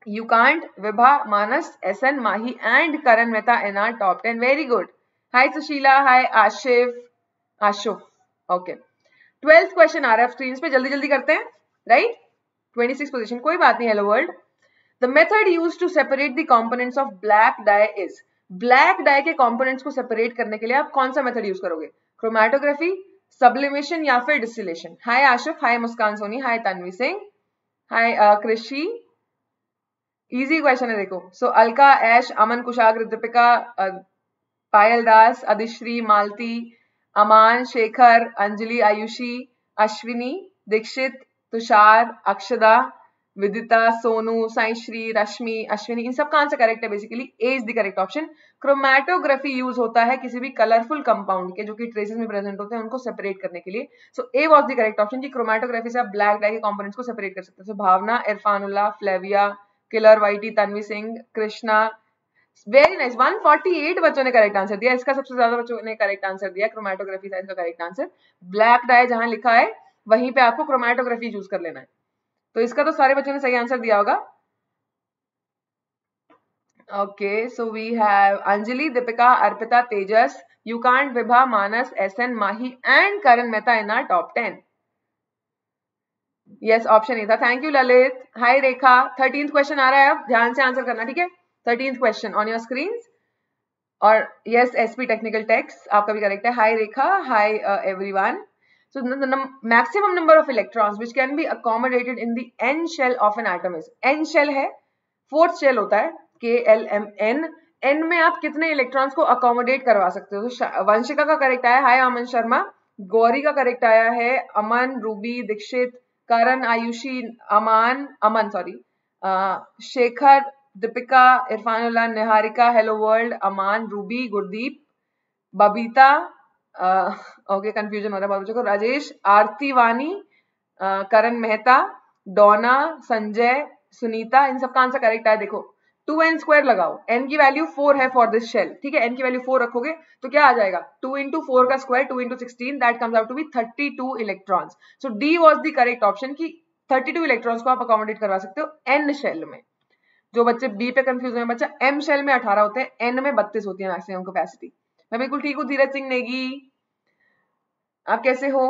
Yukant Vibha Manas S N Mahi and Karan Mehta in our top ten very good hi Sushila hi Ashif Ashuf okay twelfth question आ रहा है screen पे जल्दी जल्दी करते हैं right twenty six position कोई बात नहीं hello world the method use to separate the components of black dye is black dye के कॉम्पोनेंट्स को सेपरेट करने के लिए आप कौन सा मेथड यूज़ करोगे? क्रोमैटोग्राफी सब्लिमेशन या फिर distillation hi Ashuf hi Muskan Soni hi Tanvi Singh hi Krishi easy question है देखो। सो so, अलका ऐश अमन कुशाग्र दीपिका पायल दास अधिश्री मालती अमान शेखर अंजलि आयुषी अश्विनी दीक्षित तुषार अक्षदा विदिता, सोनू साई श्री रश्मि, अश्विनी, इन सब का आंसर करेक्ट है basically A is the correct option chromatography use होता है किसी भी कलरफुल कंपाउंड के, जो कि ट्रेसेस में प्रेजेंट होते हैं, उनको सेपरेट करने के लिए. So A was the correct option की क्रोमैटोग्राफी से आप ब्लैक डाई के कंपोनेंट्स को सेपरेट कर सकते हैं. So Bhavna Irfanullah Flavia killer वाइटी तनवी सिंह, कृष्णा. वेरी नाइस 148 बच्चों ने करेक्ट आंसर दिया. इसका सबसे ज़्यादा बच्चों ने करेक्ट आंसर दिया. क्रोमैटोग्राफी साइंस का करेक्ट आंसर ब्लैक डाई जहाँ लिखा है, वहीं पे आपको क्रोमैटोग्राफी यूज़ कर लेना है. तो इसका तो सारे बच्चों ने सही आंसर दिया होगा। Okay so we have Anjali Deepika Arpita Tejas Yukant Vibha Manas S N Mahi and Karan Mehta in our top ten yes option ही था। Thank you Lalit hi Rekha thirteenth question आ रहा है। अब ध्यान से answer करना, ठीक है? Thirteenth question on your screen और यस एसपी टेक्निकल टेक्स आपका भी करेक्ट है। Hi Rekha hi everyone So the, the maximum number of electrons which can be accommodated in the n shell of an atom is n shell है fourth shell होता है K L M N n में आप कितने electrons को accommodate करवा सकते हो? तो वंशिका का करेक्ट आया हाय अमन शर्मा गौरी का करेक्ट आया है Aman Ruby Dixit Karan Ayushi Aman Aman sorry Shekhar Deepika Irfanullah Niharika hello world Aman Ruby Gurdeep Babita okay confusion हो रहा है बहुत बच्चों को राजेश, आरती वानी करण मेहता, डोना, संजय, सुनीता, इन सबका आंसर करेक्ट है देखो टू एन स्क्वायर लगाओ। एन की वैल्यू फोर है फॉर दिस शेल ठीक है? एन की वैल्यू फोर रखोगे तो क्या आ जाएगा? टू इंटू फोर का square two into sixteen that comes out to be thirty two electrons so D was the correct option की थर्टी टू इलेक्ट्रॉन्स को आप अकोमोडेट करवा सकते हो एन शेल में। जो बच्चे बी पे कंफ्यूज हुए बच्चा एम शेल में अठारह होते हैं एन में बत्तीस होती है मैक्सिमम कैपेसिटी मैं बिल्कुल ठीक हूँ, धीरज सिंह नेगी। आप कैसे हो?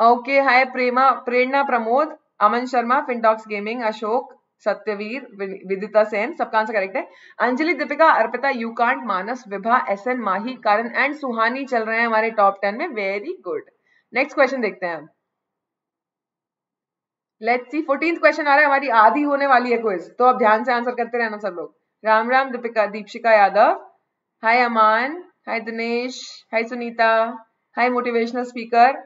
Okay, hi, Prema, Prerna Pramod, Aman Sharma, Fintox gaming, Ashok, Satyaveer Vidita Sen, सबका आंसर करेक्ट है। Anjali, Deepika, Arpita युकांट Manas, Vibha S N Mahi, Karan, and Suhani चल रहे हैं हमारे टॉप टेन में। वेरी गुड नेक्स्ट क्वेश्चन देखते हैं लेट्स सी फोर्टींथ क्वेश्चन आ रहा है, हमारी आधी होने वाली है क्विज तो अब ध्यान से आंसर करते रहना सब लोग। Ram Ram, Deepika Deepika Yadav. Hi Aman. Hi Dinesh hi Sunita hi motivational speaker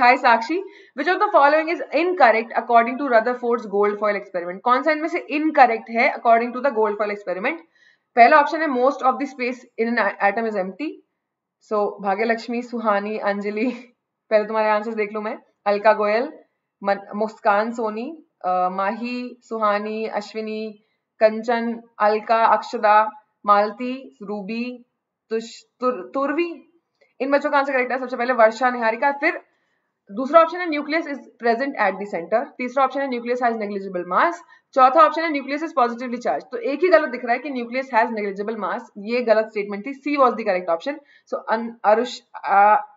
hi Sakshi which of the following is incorrect according to Rutherford gold foil experiment कौन सा इनमें से इनकरेक्ट है according to the gold foil experiment पहला option है most of the space in an atom is empty so Bhagya Suhani, Anjali, पहले तुम्हारे answer देख लू मैं. अलका गोयल मुस्कान सोनी माही, सुहानी, अश्विनी, कंचन, अलका, अक्षदा, मालती, रूबी तुर्वी। इन बच्चों का आंसर करेक्ट है। सबसे पहले वर्षा निहारिका, फिर दूसरा ऑप्शन है nucleus is present at the centre तीसरा ऑप्शन है न्यूक्लियस हैज़ नेग्लिजिबल मास चौथा ऑप्शन है न्यूक्लियस इज़ पॉजिटिवली चार्ज तो एक ही गलत दिख रहा है कि न्यूक्लियस हैज़ नेग्लिजिबल मास ये गलत स्टेटमेंट थी। C was the correct option so Arush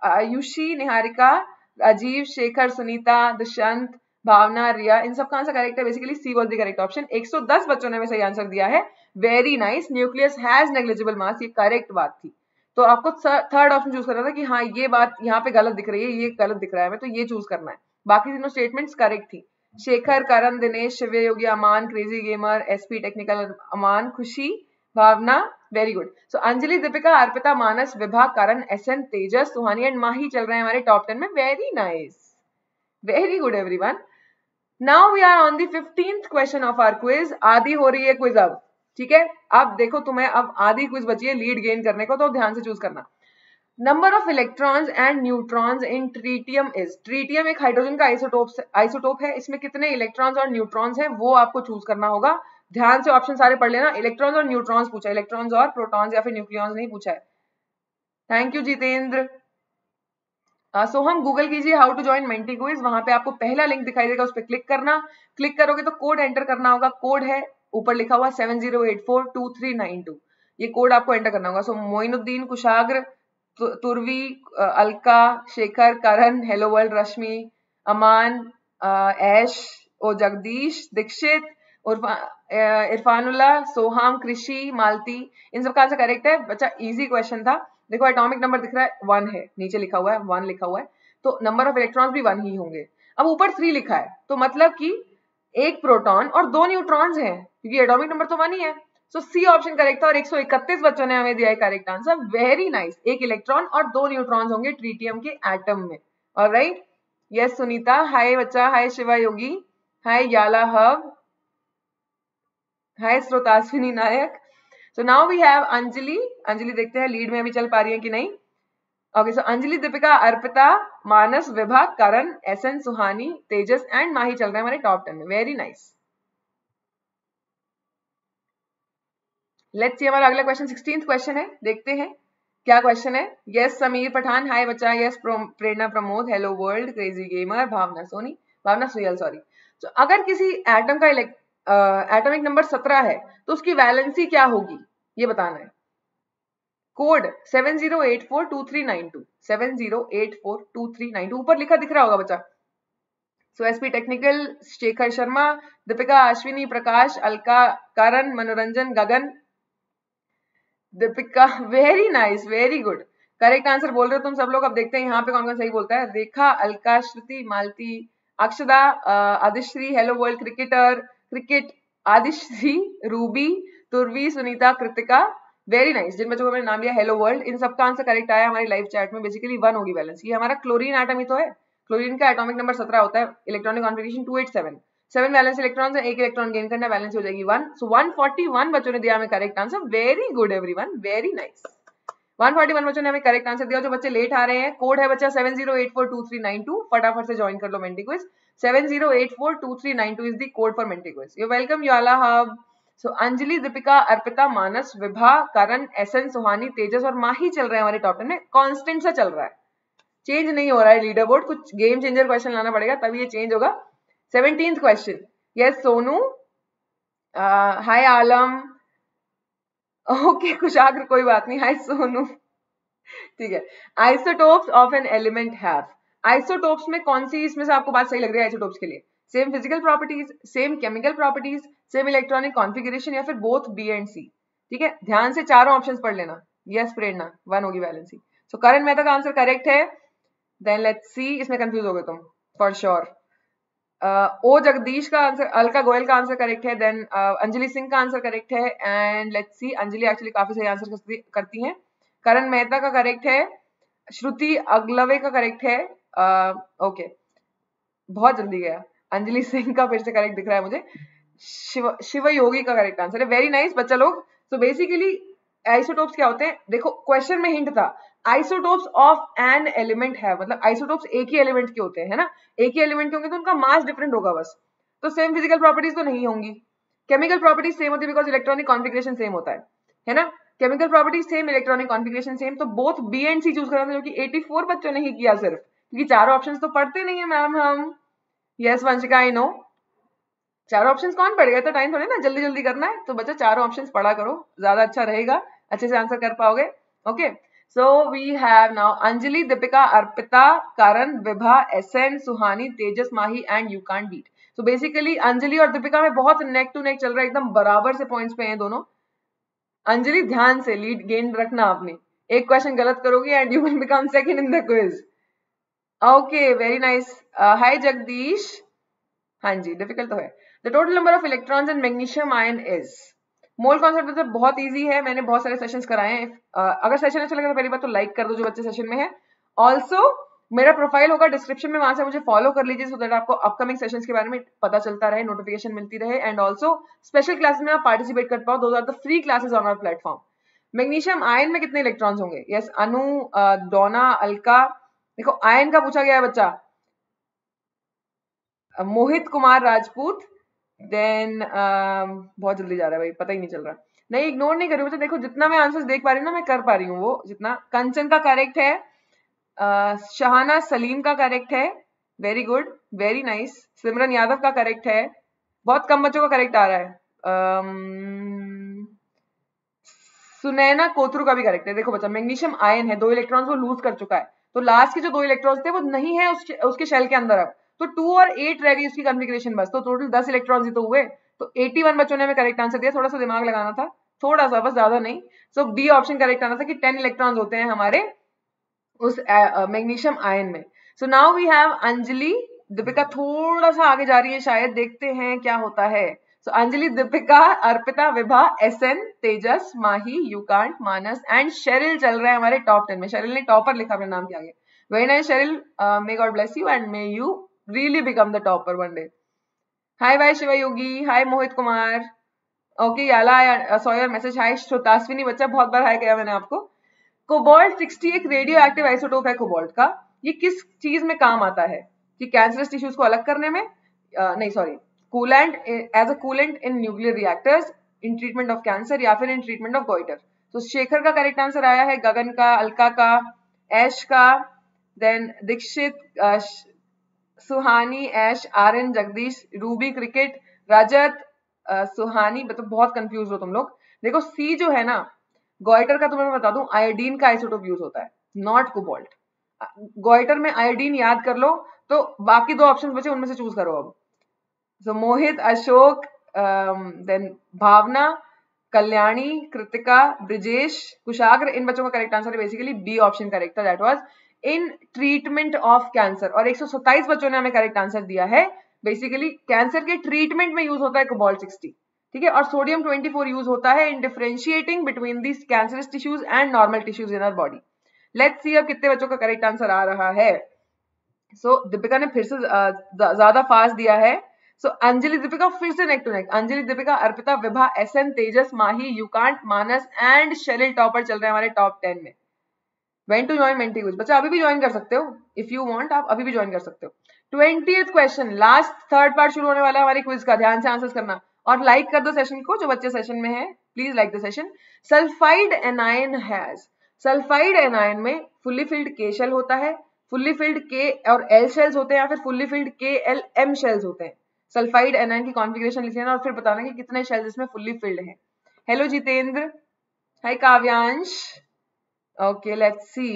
Ayushi Niharika, Rajeev, Shekhar, Sunita, Dushyant, Bhavna, Riya, इन सब कहाँ से करेक्ट है। Basically C was the correct option 110 बच्चों ने सही आंसर दिया है। Very nice nucleus has negligible mass ये करेक्ट बात थी। तो आपको थर्ड ऑप्शन चूज़ करना था कि हाँ ये बात यहाँ पे गलत दिख रही है, ये गलत दिख रहा है मैं तो ये चूज़ करना है। बाकी तीनों स्टेटमेंट्स करेक्ट थी। Shekhar, Karan, Dinesh, Shivya, Yogi, Aman crazy gamer SP technical Aman, Khushi, Bhavna very good so Anjali, Deepika, Arpita, Manas, Vibha, Karan S N Tejas, Suhani and Mahi चल रहे हैं हमारे top ten में। Very nice very good everyone now we are on the fifteenth question of our quiz आदि हो रही है quiz अब। ठीक है? अब देखो तुम्हें अब आधी क्विज बची है लीड गेन करने को तो ध्यान से चूज़ करना। Number of electrons and neutrons in tritium is tritium एक हाइड्रोजन का आइसोटोप आइसोटोप है। इसमें कितने इलेक्ट्रॉन्स और न्यूट्रॉन्स हैं, वो आपको चूज़ करना होगा। ध्यान से ऑप्शन सारे पढ़ लेना। इलेक्ट्रॉन्स और न्यूट्रॉन्स पूछा इलेक्ट्रॉन्स और प्रोटॉन्स या फिर न्यूक्लियॉन्स नहीं पूछा है। Thank you Jitendra. सो हम गूगल कीजिए how to join Menti quiz वहाँ पे आपको पहला लिंक दिखाई देगा, उस पर क्लिक करना। क्लिक करोगे तो कोड एंटर करना होगा। कोड है ऊपर लिखा हुआ seven zero eight four two three nine two ये कोड आपको एंटर करना होगा। So Moinuddin, Kushagra Turvi Alka, Shekhar, Karan hello world Rashmi, Aman Aish, ओ, जगदीश, दीक्षित इरफानुल्ला, सोहाम, कृषि, मालती। इन सब का करेक्ट है। बच्चा इजी क्वेश्चन था। देखो एटॉमिक नंबर दिख रहा है वन है। नीचे लिखा हुआ है वन लिखा हुआ है। तो नंबर ऑफ़ इलेक्ट्रॉन्स भी वन ही होंगे। अब ऊपर थ्री लिखा है। तो मतलब कि एक प्रोटॉन और दो न्यूट्रॉन्स हैं, क्योंकि एटॉमिक नंबर तो वन ही है। सो सी ऑप्शन करेक्ट था और 131 बच्चों ने हमें दिया है करेक्ट आंसर वेरी नाइस एक इलेक्ट्रॉन और दो न्यूट्रॉन्स होंगे ट्रीटियम के एटम में। और राइट यस सुनीता। हाय बच्चा। हाय शिवा योगी। हाय याला hub. Hi Shrotashwini Nayak. So now we have Anjali. Anjali देखते हैं लीड में अभी चल पा रही है कि नहीं? Okay so Anjali Deepika Arpita Manas Vibha Karan S N Suhani Tejas and Mahi चल रहे हैं हमारे टॉप टेन में वेरी नाइस लेट्स सी हमारा अगला क्वेश्चन सिक्सटीन क्वेश्चन है. देखते हैं. क्या क्वेश्चन है? यस समीर पठान हाय बच्चा. Yes Prerna Pramod. Hello world crazy gamer Bhavna Soni. Bhavna Suyal sorry तो अगर किसी एटम का एटॉमिक नंबर सत्रह है तो उसकी वैलेंसी क्या होगी? ये बताना है. Code seven zero eight four two three nine two seven zero ऊपर लिखा दिख रहा होगा बच्चा। So S P technical Shekhar Sharma Deepika Ashwini Prakash Alka Karan Manoranjan Gagan Deepika very nice very good correct answer बोल रहे हो तुम सब लोग, अब देखते हैं यहाँ पे कौन कौन सही बोलता है। Rekha, Alka, Shruti, Malti, Akshada Adishree hello world cricketer cricket Adishree, Ruby, Turvi, Sunita, Kritika very nice जिन बच्चों को मैंने नाम लिया हेलो वर्ल्ड इन सबका आंसर करेक्ट आया हमारी लाइव चैट में. बेसिकली वन होगी बैलेंस ये हमारा क्लोरीन एटम ही तो है. क्लोरीन का एटॉमिक नंबर सत्रह होता है. Electronic configuration two eight seven seven balance electron एक इलेक्ट्रॉन गेन करना बैलेंस हो जाएगी one so one forty one बच्चों ने दिया हमें correct answer very good everyone very nice one forty one बच्चों ने हमें करेक्ट आंसर दिया. जो बच्चे लेट आ रहे हैं कोड है बच्चा seven zero eight four two three nine two फटाफट से ज्वाइन कर लो Menti quiz seven zero eight four two three nine two is the code for Menti quiz you welcome you आला hub so Anjali Deepika Arpita Manas Vibha Karan S N Suhani Tejas और माही चल रहे हैं हमारे top ten में। Constant सा चल रहा है। चेंज नहीं हो रहा है लीडर बोर्ड कुछ गेम चेंजर क्वेश्चन लाना पड़ेगा, तभी ये चेंज होगा। Seventeen question yes Sonu hi Alam okay Kushagra कोई बात नहीं। हाय सोनू ठीक है। Isotopes of an element have isotopes में कौन सी इसमें से आपको बात सही लग रही है? आइसोटोप्स के लिए। Same physical properties same chemical properties same electronic configuration या फिर बोथ बी एंड सी ठीक है? ध्यान से चारों ऑप्शंस पढ़ लेना। यस प्रेरणा। वन होगी वैलेंसी सो करण मेहता का आंसर करेक्ट है। देन लेट्स सी इसमें कंफ्यूज हो गए तुम फॉर श्योर ओ जगदीश का आंसर अलका गोयल का आंसर करेक्ट है। देन uh, अंजलि सिंह का आंसर करेक्ट है। And let's see Anjali actually काफ़ी सही आंसर करती हैं। करण मेहता का करेक्ट है। श्रुति अगलवे का करेक्ट है। Okay uh, okay. बहुत जल्दी गया। अंजलि सिंह का फिर से करेक्ट दिख रहा है मुझे। शिव शिव योगी का करेक्ट आंसर है। वेरी नाइस बच्चा लोग। सो बेसिकली आइसोटोप्स क्या होते हैं? देखो क्वेश्चन में हिंट था। आइसोटोप्स ऑफ़ एन एलिमेंट है। मतलब आइसोटोप्स एक ही एलिमेंट के होते हैं, है ना? एक ही एलिमेंट के होंगे तो उनका मास डिफरेंट होगा बस। तो सेम फ़िज़िकल प्रॉपर्टीज़ तो नहीं होंगी। केमिकल प्रॉपर्टीज़ सेम होती है बिकॉज़ इलेक्ट्रॉनिक कॉन्फिग्रेशन सेम होता है। है ना? Chemical properties same electronic configuration same तो both B and C choose करना था जो कि 84 बच्चों ने ही किया सिर्फ़। क्योंकि चारों ऑप्शंस तो पढ़ते नहीं है मैम हम। यस वंशिका आई नो चारों ऑप्शंस कौन पढ़ेगा? तो टाइम थोड़े ना जल्दी जल्दी करना है। तो बच्चा चारों ऑप्शंस पढ़ा करो। ज़्यादा अच्छा रहेगा। अच्छे से आंसर कर पाओगे। Okay So we have now Anjali, Deepika, Arpita, Karan, Vibha, SN, Suhani, Tejas, Mahi and You Can't Beat. So basically Anjali और दीपिका में बहुत नेक टू नेक चल रहा है। एकदम बराबर से पॉइंट्स पे हैं दोनों। अंजलि ध्यान से लीड गेन रखना आपने। एक क्वेश्चन गलत करोगे and you will become second in the quiz okay very nice hi Jagdish हाँ जी डिफ़िकल्ट तो है the total number of electrons and magnesium ion is mole concept मतलब बहुत इजी है. मैंने बहुत सारे सेशंस कराए हैं. Uh, अगर सेशन अच्छा लगे तो पहली बात तो लाइक कर दो जो बच्चे सेशन में है. ऑल्सो मेरा प्रोफ़ाइल होगा डिस्क्रिप्शन में. वहाँ से मुझे फॉलो कर लीजिए सो दैट आपको अपकमिंग सेशंस के बारे में पता चलता रहे नोटिफिकेशन मिलती रहे. एंड ऑल्सो स्पेशल क्लासेस में आप पार्टिसिपेट कर पाओ. Those are the free classes on our platform magnesium ion में कितने इलेक्ट्रॉन्स होंगे? यस अनु डोना अलका देखो आयन का पूछा गया है बच्चा। मोहित कुमार राजपूत देन uh, बहुत जल्दी जा रहा है भाई पता ही नहीं चल रहा। नहीं इग्नोर नहीं कर रही बच्चा देखो जितना मैं आंसर्स देख पा रही हूँ ना मैं कर पा रही हूँ वो जितना। कंचन का करेक्ट है uh, शहाना सलीम का करेक्ट है very good very nice Simran Yadav का करेक्ट है बहुत कम बच्चों का करेक्ट आ रहा है। Um, सुनैना कोथरू का भी करेक्ट है। देखो बच्चा मैग्नीशियम आयन है दो इलेक्ट्रॉन्स वो लूज कर चुका है। तो लास्ट के जो दो इलेक्ट्रॉन्स थे वो नहीं है उसके, उसके शेल के अंदर अब। तो टू और एट रह गई उसकी कन्फिग्रेशन बस। तो टोटल दस इलेक्ट्रॉन ही तो हुए। तो एटी वन बच्चों ने हमें करेक्ट आंसर दिया। थोड़ा सा दिमाग लगाना था। थोड़ा सा बस ज़्यादा नहीं। सो बी ऑप्शन करेक्ट आना था कि टेन इलेक्ट्रॉन्स होते हैं हमारे उस मैग्नीशियम आयन में। So now we have Anjali Deepika थोड़ा सा आगे जा रही है शायद। देखते हैं क्या होता है। So Anjali Deepika Arpita Vibha S N Tejas Mahi Yukant Manas and Sheryl चल रहे हैं हमारे टॉप टेन में। शेरिल ने टॉपर लिखा अपने नाम के आगे। Very nice Sheryl may God bless you and may you the topper one day. Hi, bye Shiva Yogi. Hi, Mohit Kumar. Okay, Yala, I saw your message. Hi, Shrotaswini बच्चा बहुत बार high किया मैंने आपको। कोबाल्ट 60 एक radioactive isotope है cobalt का। ये किस चीज़ में काम आता है? कि कैंसरस टिश्यूज को अलग करने में? Uh, नहीं sorry coolant as a coolant in nuclear reactors in treatment of cancer या फिर इन ट्रीटमेंट ऑफ़ गोइटर तो शेखर का करेक्ट आंसर आया है गगन का अलका का ऐश का देन दीक्षित सुहानी ऐश आर्यन जगदीश रूबी क्रिकेट रजत सुहानी मतलब बहुत कंफ्यूज हो तुम लोग। देखो सी जो है ना गोइटर का तुम्हें बता दूँ आयोडीन का आइसोटोप यूज़ होता है नॉट कोबोल्ट गोइटर में आयोडीन याद कर लो तो बाकी दो ऑप्शन बचे, उनमें से चूज़ करो अब। So, Ashok then um, Bhavna Kalyani Kritika Brijesh Kushagra इन बच्चों का करेक्ट आंसर है बेसिकली बी ऑप्शन करेक्ट था that was in treatment of cancer और 127 बच्चों ने हमें करेक्ट आंसर दिया है बेसिकली कैंसर के ट्रीटमेंट में यूज़ होता है कोबाल्ट 60 ठीक है? और सोडियम 24 यूज़ होता है in differentiating between this cancerous tissues and normal tissues in our body let's see अब कितने बच्चों का करेक्ट आंसर आ रहा है. सो so, दीपिका ने फिर से ज़्यादा फास्ट दिया है. सो अंजलि दीपिका फिर से neck to neck Anjali Deepika Arpita Vibha S N Tejas Mahi Yukant Manas and Sheryl topper चल रहे हैं हमारे टॉप टेन में. वेन टू ज्वाइन मेंटी बच्चा, अभी भी ज्वाइन कर सकते हो. इफ़ यू वांट आप अभी भी ज्वाइन कर सकते हो. Twenty question last third part शुरू होने वाला है हमारी क्विज का. ध्यान से आंसर करना. और लाइक कर दो सेशन को, जो बच्चे सेशन में है. Please like the session sulphide anion has sulphide anion में फुल्ली फिल्ड के शेल होता है. फुल्ली फिल्ड के और एल शेल्स होते हैं या फिर फुल्ली फिल्ड के एल एम शेल्स होते हैं. सल्फाइड एनायन की कॉन्फ़िगरेशन लिख लेना और फिर बताना कि कितने शेल्स इसमें फुल्ली फिल्ड हैं। Hello Jitendra. Hi Kavyansh. Okay let's see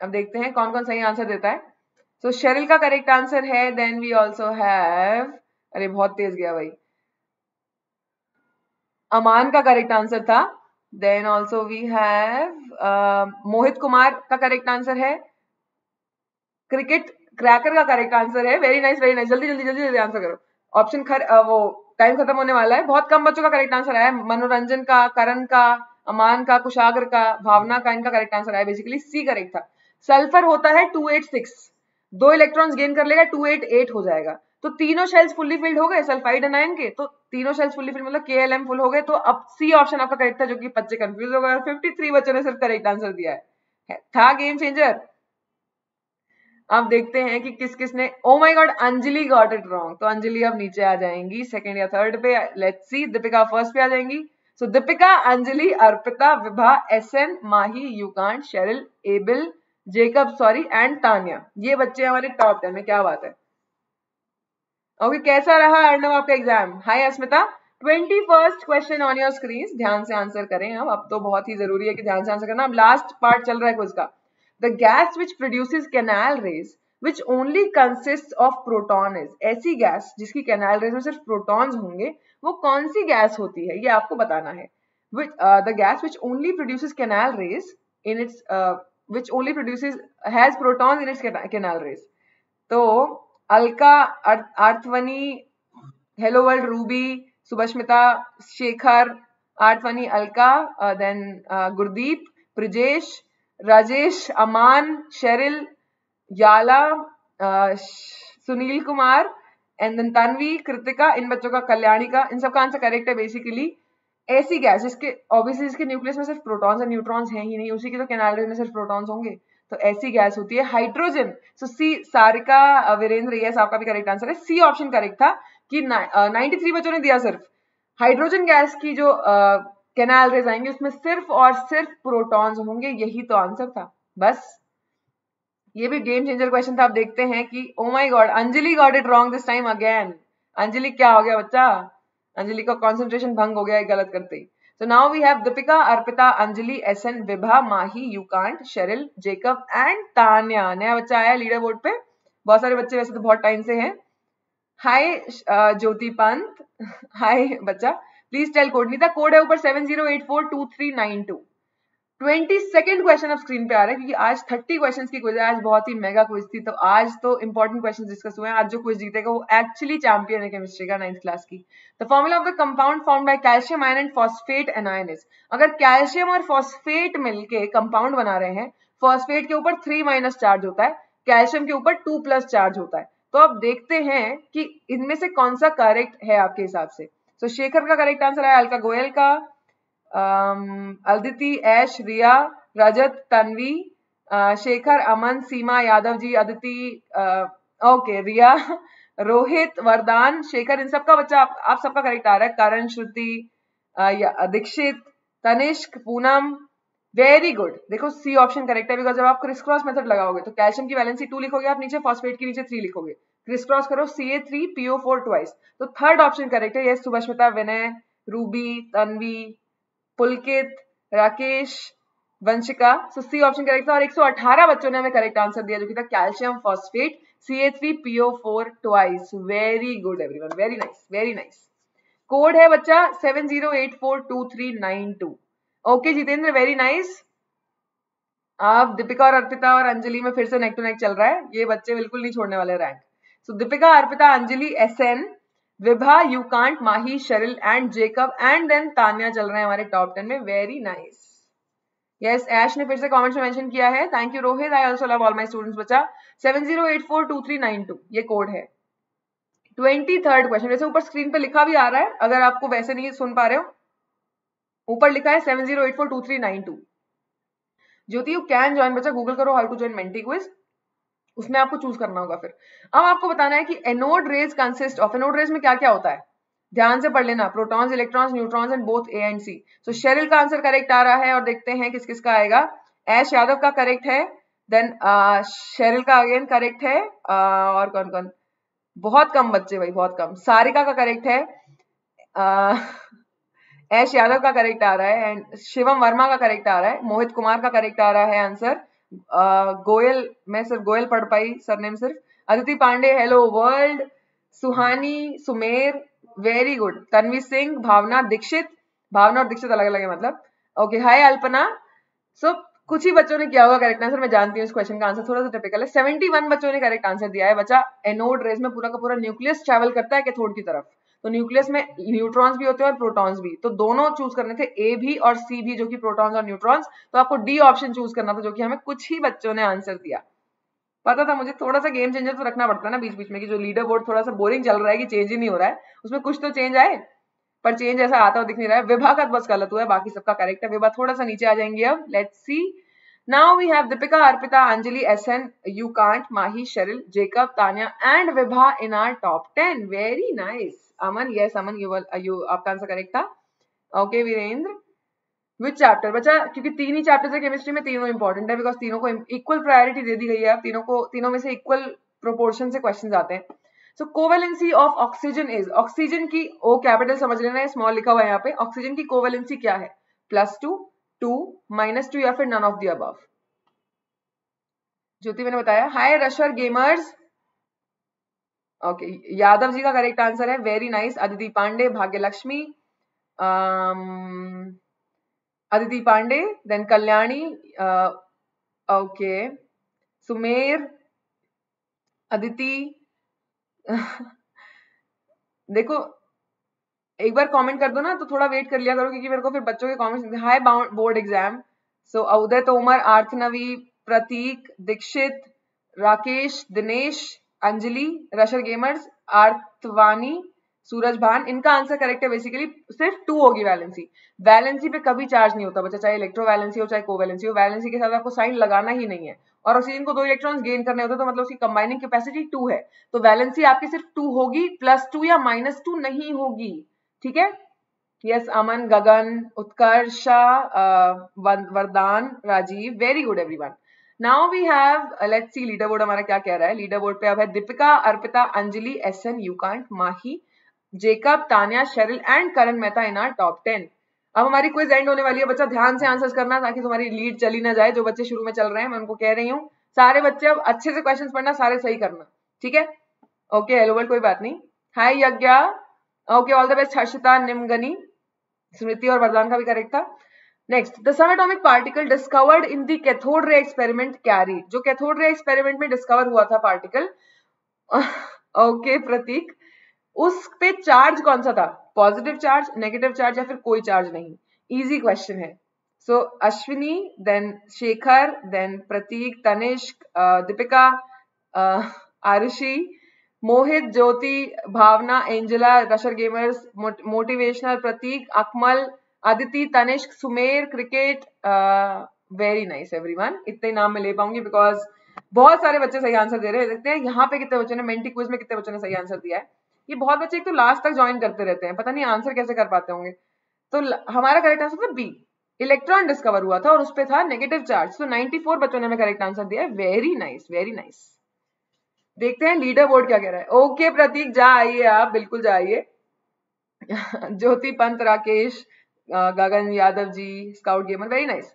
अब देखते हैं कौन कौन सही आंसर देता है। सो so, शेरिल का करेक्ट आंसर है देन वी ऑल्सो हैव अरे बहुत तेज गया भाई। अमान का करेक्ट आंसर था। Then also we have Mohit Kumar का करेक्ट आंसर है। क्रिकेट क्रैकर का करेक्ट आंसर है। वेरी नाइस वेरी नाइस जल्दी जल्दी जल्दी जल्दी आंसर करो। ऑप्शन खर वो टाइम खत्म होने वाला है। बहुत कम बच्चों का करेक्ट आंसर है। मनोरंजन का, करण का, अमान का, कुशाग्र का, भावना का, इनका करेक्ट आंसर है। बेसिकली सी करेक्ट था। सल्फ़र होता है टू एट सिक्स दो इलेक्ट्रॉन्स गेन कर लेगा टू एट एट हो जाएगा। तो तीनों शेल्स फुल्ली फिल्ड हो गए सल्फाइड एनायन के। तो तीनों शेल्स फुल्ली फिल्ड मतलब के फुल हो गए। तो अब सी ऑप्शन आपका करेक्ट था, जो कि बच्चे कंफ्यूज हो गए। और फिफ्टी थ्री बच्चों ने सिर्फ़ करेक्ट आंसर दिया है। था गेम चेंजर अब देखते हैं कि किस किस ने ओ my God Anjali got it wrong तो अंजलि अब नीचे आ जाएँगी सेकंड या थर्ड पे लेट्स सी दीपिका फ़र्स्ट पे आ जाएँगी. So Deepika Anjali Arpita Vibha S N Mahi Yukant Sheryl Abel Jacob sorry and Tanya. ये बच्चे हमारे टॉप टेन में क्या बात है? ओके okay, कैसा रहा अर्णव आपका exam hi Asmita. Twenty first question on your screen ध्यान से आंसर करें अब अब तो बहुत ही ज़रूरी है कि ध्यान से आंसर करना. अब लास्ट पार्ट चल रहा है उसका the gas which produces canal rays which only consist of proton is ऐसी गैस जिसकी कैनाल रेज में सिर्फ़ प्रोटॉन्स होंगे, वो कौन सी गैस होती है? ये आपको बताना है। The gas which only produces canal rays in its which only produces has protons in its canal rays तो Alka Arthavani hello world Ruby Subhasmita Shekhar Arthavani Alka then Gurdeep Prajesh Rajesh, Aman, Sheryl, याला Sunil Kumar and then Tanvi, Kritika, इन बच्चों का, कल्याणी का, इन सबका answer correct है basically ऐसी गैस जिसके ऑब्वियसली इसके न्यूक्लियस में सिर्फ़ प्रोटॉन्स और न्यूट्रॉन्स हैं ही नहीं, उसी की तो कैनाल में सिर्फ़ प्रोटॉन्स होंगे। तो ऐसी गैस होती है। Hydrogen so C Sarika Virendra yes आपका भी करेक्ट आंसर है। सी ऑप्शन करेक्ट था कि नाइनटी थ्री बच्चों ने दिया सिर्फ़। हाइड्रोजन गैस की जो कैनाल रेज आएँगे उसमें सिर्फ़ और सिर्फ़ प्रोटॉन्स होंगे यही तो आंसर था। बस ये भी गेम चेंजर क्वेश्चन था आप देखते हैं कि ओ my God Anjali got it wrong this time again Anjali क्या हो गया बच्चा? अंजलि का कॉन्सेंट्रेशन भंग हो गया गलत करते ही। So now we have Deepika, Arpita, Anjali, SN, Vibha, Mahi, Yukant, Cheryl, Jacob and Tanya. नया बच्चा आया लीडर बोर्ड पे। बहुत सारे बच्चे वैसे तो बहुत टाइम से हैं। हाय ज्योति पंत। हाय बच्चा। Please tell code Neeta code है ऊपर seven zero eight four two three nine two twenty second question अब स्क्रीन पे आ रहा है क्योंकि आज थर्टी क्वेश्चन की क्विज है। आज बहुत ही मेगा क्विज थी। तो आज तो इंपॉर्टेंट क्वेश्चन डिस्कस हुए हैं। आज जो क्विज जीतेगा वो एक्चुअली चैंपियन है केमिस्ट्री का नाइन्थ क्लास की। The formula of the compound form by calcium ion and phosphate anion is अगर कैल्शियम और फॉस्फेट मिलके कंपाउंड बना रहे हैं फॉस्फेट के ऊपर थ्री माइनस चार्ज होता है कैल्शियम के ऊपर टू प्लस चार्ज होता है। तो आप देखते हैं कि इनमें से कौन सा करेक्ट है आपके हिसाब से। तो शेखर का करेक्ट आंसर है अलका गोयल का। अदिति ऐश रिया रजत तन्वी शेखर अमन सीमा यादव जी अदिति ओके रिया रोहित वरदान शेखर इन सबका बच्चा आप, आप सबका करेक्ट आ रहा है। करण श्रुति दीक्षित तनिष्क पूनम वेरी गुड देखो सी ऑप्शन करेक्ट है बिकॉज़ जब आप क्रिस क्रॉस मेथड लगाओगे तो कैल्शियम की वैलेंसी टू लिखोगे आप नीचे फॉस्फेट के नीचे थ्री लिखोगे। क्रिस क्रॉस करो C A three P O four twice तो थर्ड ऑप्शन करेक्ट है ये Subhasmita Vinay Ruby Tanvi Pulkit Rakesh Vanshika so C option correct था और 118 बच्चों ने हमें करेक्ट आंसर दिया, जो कि था calcium phosphate CA3PO4 twice very good everyone very nice very nice code है बच्चा 70842392 ओके जितेंद्र वेरी नाइस आप दीपिका और अर्पिता और अंजलि में फिर से नेक टू नेक चल रहा है। ये बच्चे बिल्कुल नहीं छोड़ने वाले rank so Deepika Arpita Anjali S N Vibha Yukant Mahi Sheryl and Jacob and then Tanya चल रहे हैं हमारे टॉप टेन में. वेरी नाइस यस ऐश ने फिर से कमेंट्स में मेंशन किया है. Thank you Rohit I also love all my students बच्चा. 70842392 ये कोड है. ट्वेंटी थर्ड क्वेश्चन वैसे ऊपर स्क्रीन पे लिखा भी आ रहा है. अगर आपको वैसे नहीं सुन पा रहे हो, ऊपर लिखा है seven zero eight four two three nine two Jyoti you can join बच्चा. गूगल करो how to join Menti quiz उसमें आपको चूज़ करना होगा फिर। अब आपको बताना है कि anode rays consist of anode rays में क्या क्या होता है? ध्यान से पढ़ लेना protons electrons neutrons and both A and C so Cheryl का आंसर करेक्ट आ रहा है और देखते हैं किस किस का आएगा। एश यादव का करेक्ट है देन शेरिल का अगेन करेक्ट है uh, और कौन कौन बहुत कम बच्चे भाई बहुत कम। सारिका का करेक्ट है एश यादव का करेक्ट आ रहा है एंड शिवम वर्मा का करेक्ट आ रहा है मोहित कुमार का करेक्ट आ रहा है आंसर गोयल, मैं सिर्फ़ गोयल पढ़ पाई सरनेम सिर्फ़। Aditi Pandey hello world Suhani, Sumer very good Tanvi Singh, Bhavna, Dixit. Bhavna और दीक्षित अलग अलग है मतलब। Okay hi Alpana. सो कुछ ही बच्चों ने किया होगा करेक्ट आंसर मैं जानती हूँ इस क्वेश्चन का आंसर थोड़ा सा टिपिकल है। 71 बच्चों ने करेक्ट आंसर दिया है। बच्चा एनोड रेस में पूरा का पूरा न्यूक्लियस ट्रेवल करता है कैथोड की तरफ़। तो न्यूक्लियस में न्यूट्रॉन्स भी होते हैं और प्रोटॉन्स भी। तो दोनों चूज़ करने थे ए भी और सी भी, जो कि प्रोटॉन्स और न्यूट्रॉन्स। तो आपको डी ऑप्शन चूज़ करना था, जो कि हमें कुछ ही बच्चों ने आंसर दिया। पता था मुझे थोड़ा सा गेम चेंजर तो रखना पड़ता है ना बीच बीच में कि जो लीडर बोर्ड थोड़ा सा बोरिंग चल रहा है कि चेंज ही नहीं हो रहा है, उसमें कुछ तो चेंज आए, पर चेंज ऐसा आता हुआ दिख नहीं रहा है। विभा का बस गलत हुआ है, बाकी सबका करेक्ट है। विभा थोड़ा सा नीचे आ जाएँगे अब। Let's see now we have Deepika Arpita Anjali S N you can't Mahi Cheryl Jacob Tania and Vibha in our top ten very nice Aman yes Aman you you आपका आंसर करेक्ट था. Okay Virendra which chapter बच्चा, क्योंकि तीन ही chapters है chemistry में, तीनों important है because तीनों को इक्वल प्रायोरिटी दे दी गई है. तीनों को, तीनों में से इक्वल प्रोपोर्शन से क्वेश्चन आते हैं. So covalency of oxygen is oxygen की ओ कैपिटल समझ लेना है स्मॉल लिखा हुआ है यहाँ पे. ऑक्सीजन की कोवेलेंसी क्या है? Plus two two minus two या फिर नन ऑफ़ दी ज्योति, मैंने बताया। Hi rusher gamers okay Yadav ji का करेक्ट आंसर है। Very nice Aditi Pandey Bhagya Lakshmi Aditi Pandey then Kalyani okay Sumer Aditi देखो एक बार कमेंट कर दो ना तो थोड़ा वेट कर लिया करो, क्योंकि मेरे को फिर बच्चों के comments hi board exam so Uday Tomar Arthnavi Prateek Dixit Rakesh Dinesh Anjali rusher gamers Arthvani Suraj Bhan इनका आंसर करेक्ट है बेसिकली सिर्फ़ टू होगी वैलेंसी वैलेंसी पे कभी चार्ज नहीं होता बच्चा, चाहे इलेक्ट्रो वैलेंसी हो, चाहे कोवैलेंसी हो वैलेंसी के साथ आपको साइन लगाना ही नहीं है। और ऑक्सीजन को दो इलेक्ट्रॉन्स गेन करने होते तो मतलब उसकी कंबाइनिंग कैपेसिटी टू है। तो वैलेंसी आपकी सिर्फ़ टू होगी प्लस टू या माइनस टू नहीं होगी। ठीक है? Yes Aman Gagan Utkarsha Vardan Rajeev very good everyone now we have see leader board हमारा क्या कह रहा है? लीडर बोर्ड पे अब है Deepika, Arpita, Anjali S N Yukant Mahi Jacob Tania Cheryl and Karan Mehta in our top ten अब हमारी क्विज एंड होने वाली है, बच्चा ध्यान से आंसर्स करना ताकि तुम्हारी लीड चली ना जाए, जो बच्चे शुरू में चल रहे हैं, मैं उनको कह रही हूँ। सारे बच्चे अब अच्छे से क्वेश्चंस पढ़ना, सारे सही करना, ठीक है? ओके हेलो वर्ल्ड कोई बात नहीं. Hi Yagya okay all the best Harshita Nimgani Smriti और वरदान का भी करेक्ट था। Next the subatomic particle discovered in the cathode ray experiment carry जो कैथोड रे एक्सपेरिमेंट में डिस्कवर हुआ था पार्टिकल ओके प्रतीक, उस पे चार्ज कौन सा था? पॉजिटिव चार्ज नेगेटिव चार्ज या फिर कोई चार्ज नहीं? इजी क्वेश्चन है। So Ashwini then Shekhar then Prateek Tanishk Deepika Arushi Mohit, Jyoti, Bhavna, Angela rusher gamers motivational Prateek, Akmal Aditi Tanishk, Sumer, cricket very nice everyone इतने नाम मैं ले पाऊँगी बिकॉज़ बहुत सारे बच्चे सही आंसर दे रहे हैं। देखते हैं यहाँ पे कितने बच्चों ने मेंटी क्विज में कितने बच्चों ने सही आंसर दिया है। ये बहुत बच्चे एक तो लास्ट तक ज्वाइन करते रहते हैं। पता नहीं आंसर कैसे कर पाते होंगे। तो हमारा करेक्ट आंसर था बी इलेक्ट्रॉन डिस्कवर हुआ था और उस पर था नेगेटिव चार्ज तो 94 बच्चों ने हमें करेक्ट आंसर दिया है। वेरी नाइस वेरी नाइस देखते हैं लीडर बोर्ड क्या कह रहा है? ओके प्रतीक जा आइए आप, बिल्कुल जाइए। Jyoti, Pant, Rakesh Gagan, Yadav ji scout gamer very nice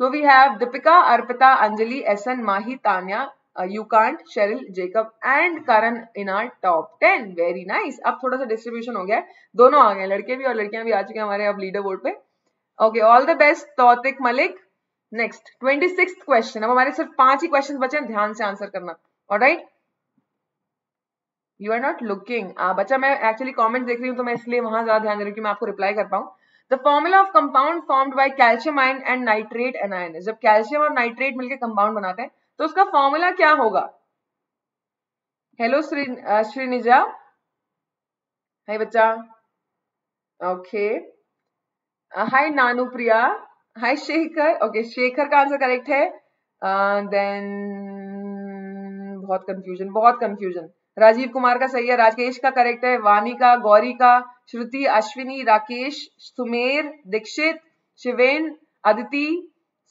तो we have Deepika, Arpita, Anjali, S N, Mahi, Tanya you can't Cheryl Jacob and Karan in our top 10 very nice. अब थोड़ा सा distribution हो गया है। दोनों आ गए लड़के भी और लड़कियाँ भी आ चुके हैं हमारे अब लीडर बोर्ड पे। Okay all the best Tautik Malik. Next twenty six question अब हमारे सिर्फ़ पाँच ही क्वेश्चन बचे हैं, ध्यान से आंसर करना। और right you are not looking बच्चा मैं एक्चुअली कॉमेंट देख रही हूँ तो मैं इसलिए वहाँ ज़्यादा ध्यान दे रही हूँ कि मैं आपको रिप्लाई कर पाऊँ। The formula of compound formed by calcium ion and nitrate anion जब कैल्शियम और नाइट्रेट मिलकर कंपाउंड बनाते हैं तो उसका फॉर्मूला क्या होगा? हेलो श्री श्रीनिजा हाय बच्चा। Okay hi Nanu Priya hi Shekhar. Okay Shekhar का आंसर करेक्ट है। देन uh, बहुत कंफ्यूजन बहुत कंफ्यूजन राजीव कुमार का सही है, राकेश का करेक्ट है वानी का, गौरी का, श्रुति, अश्विनी, राकेश, सुमेर, दीक्षित, शिवेन अदिति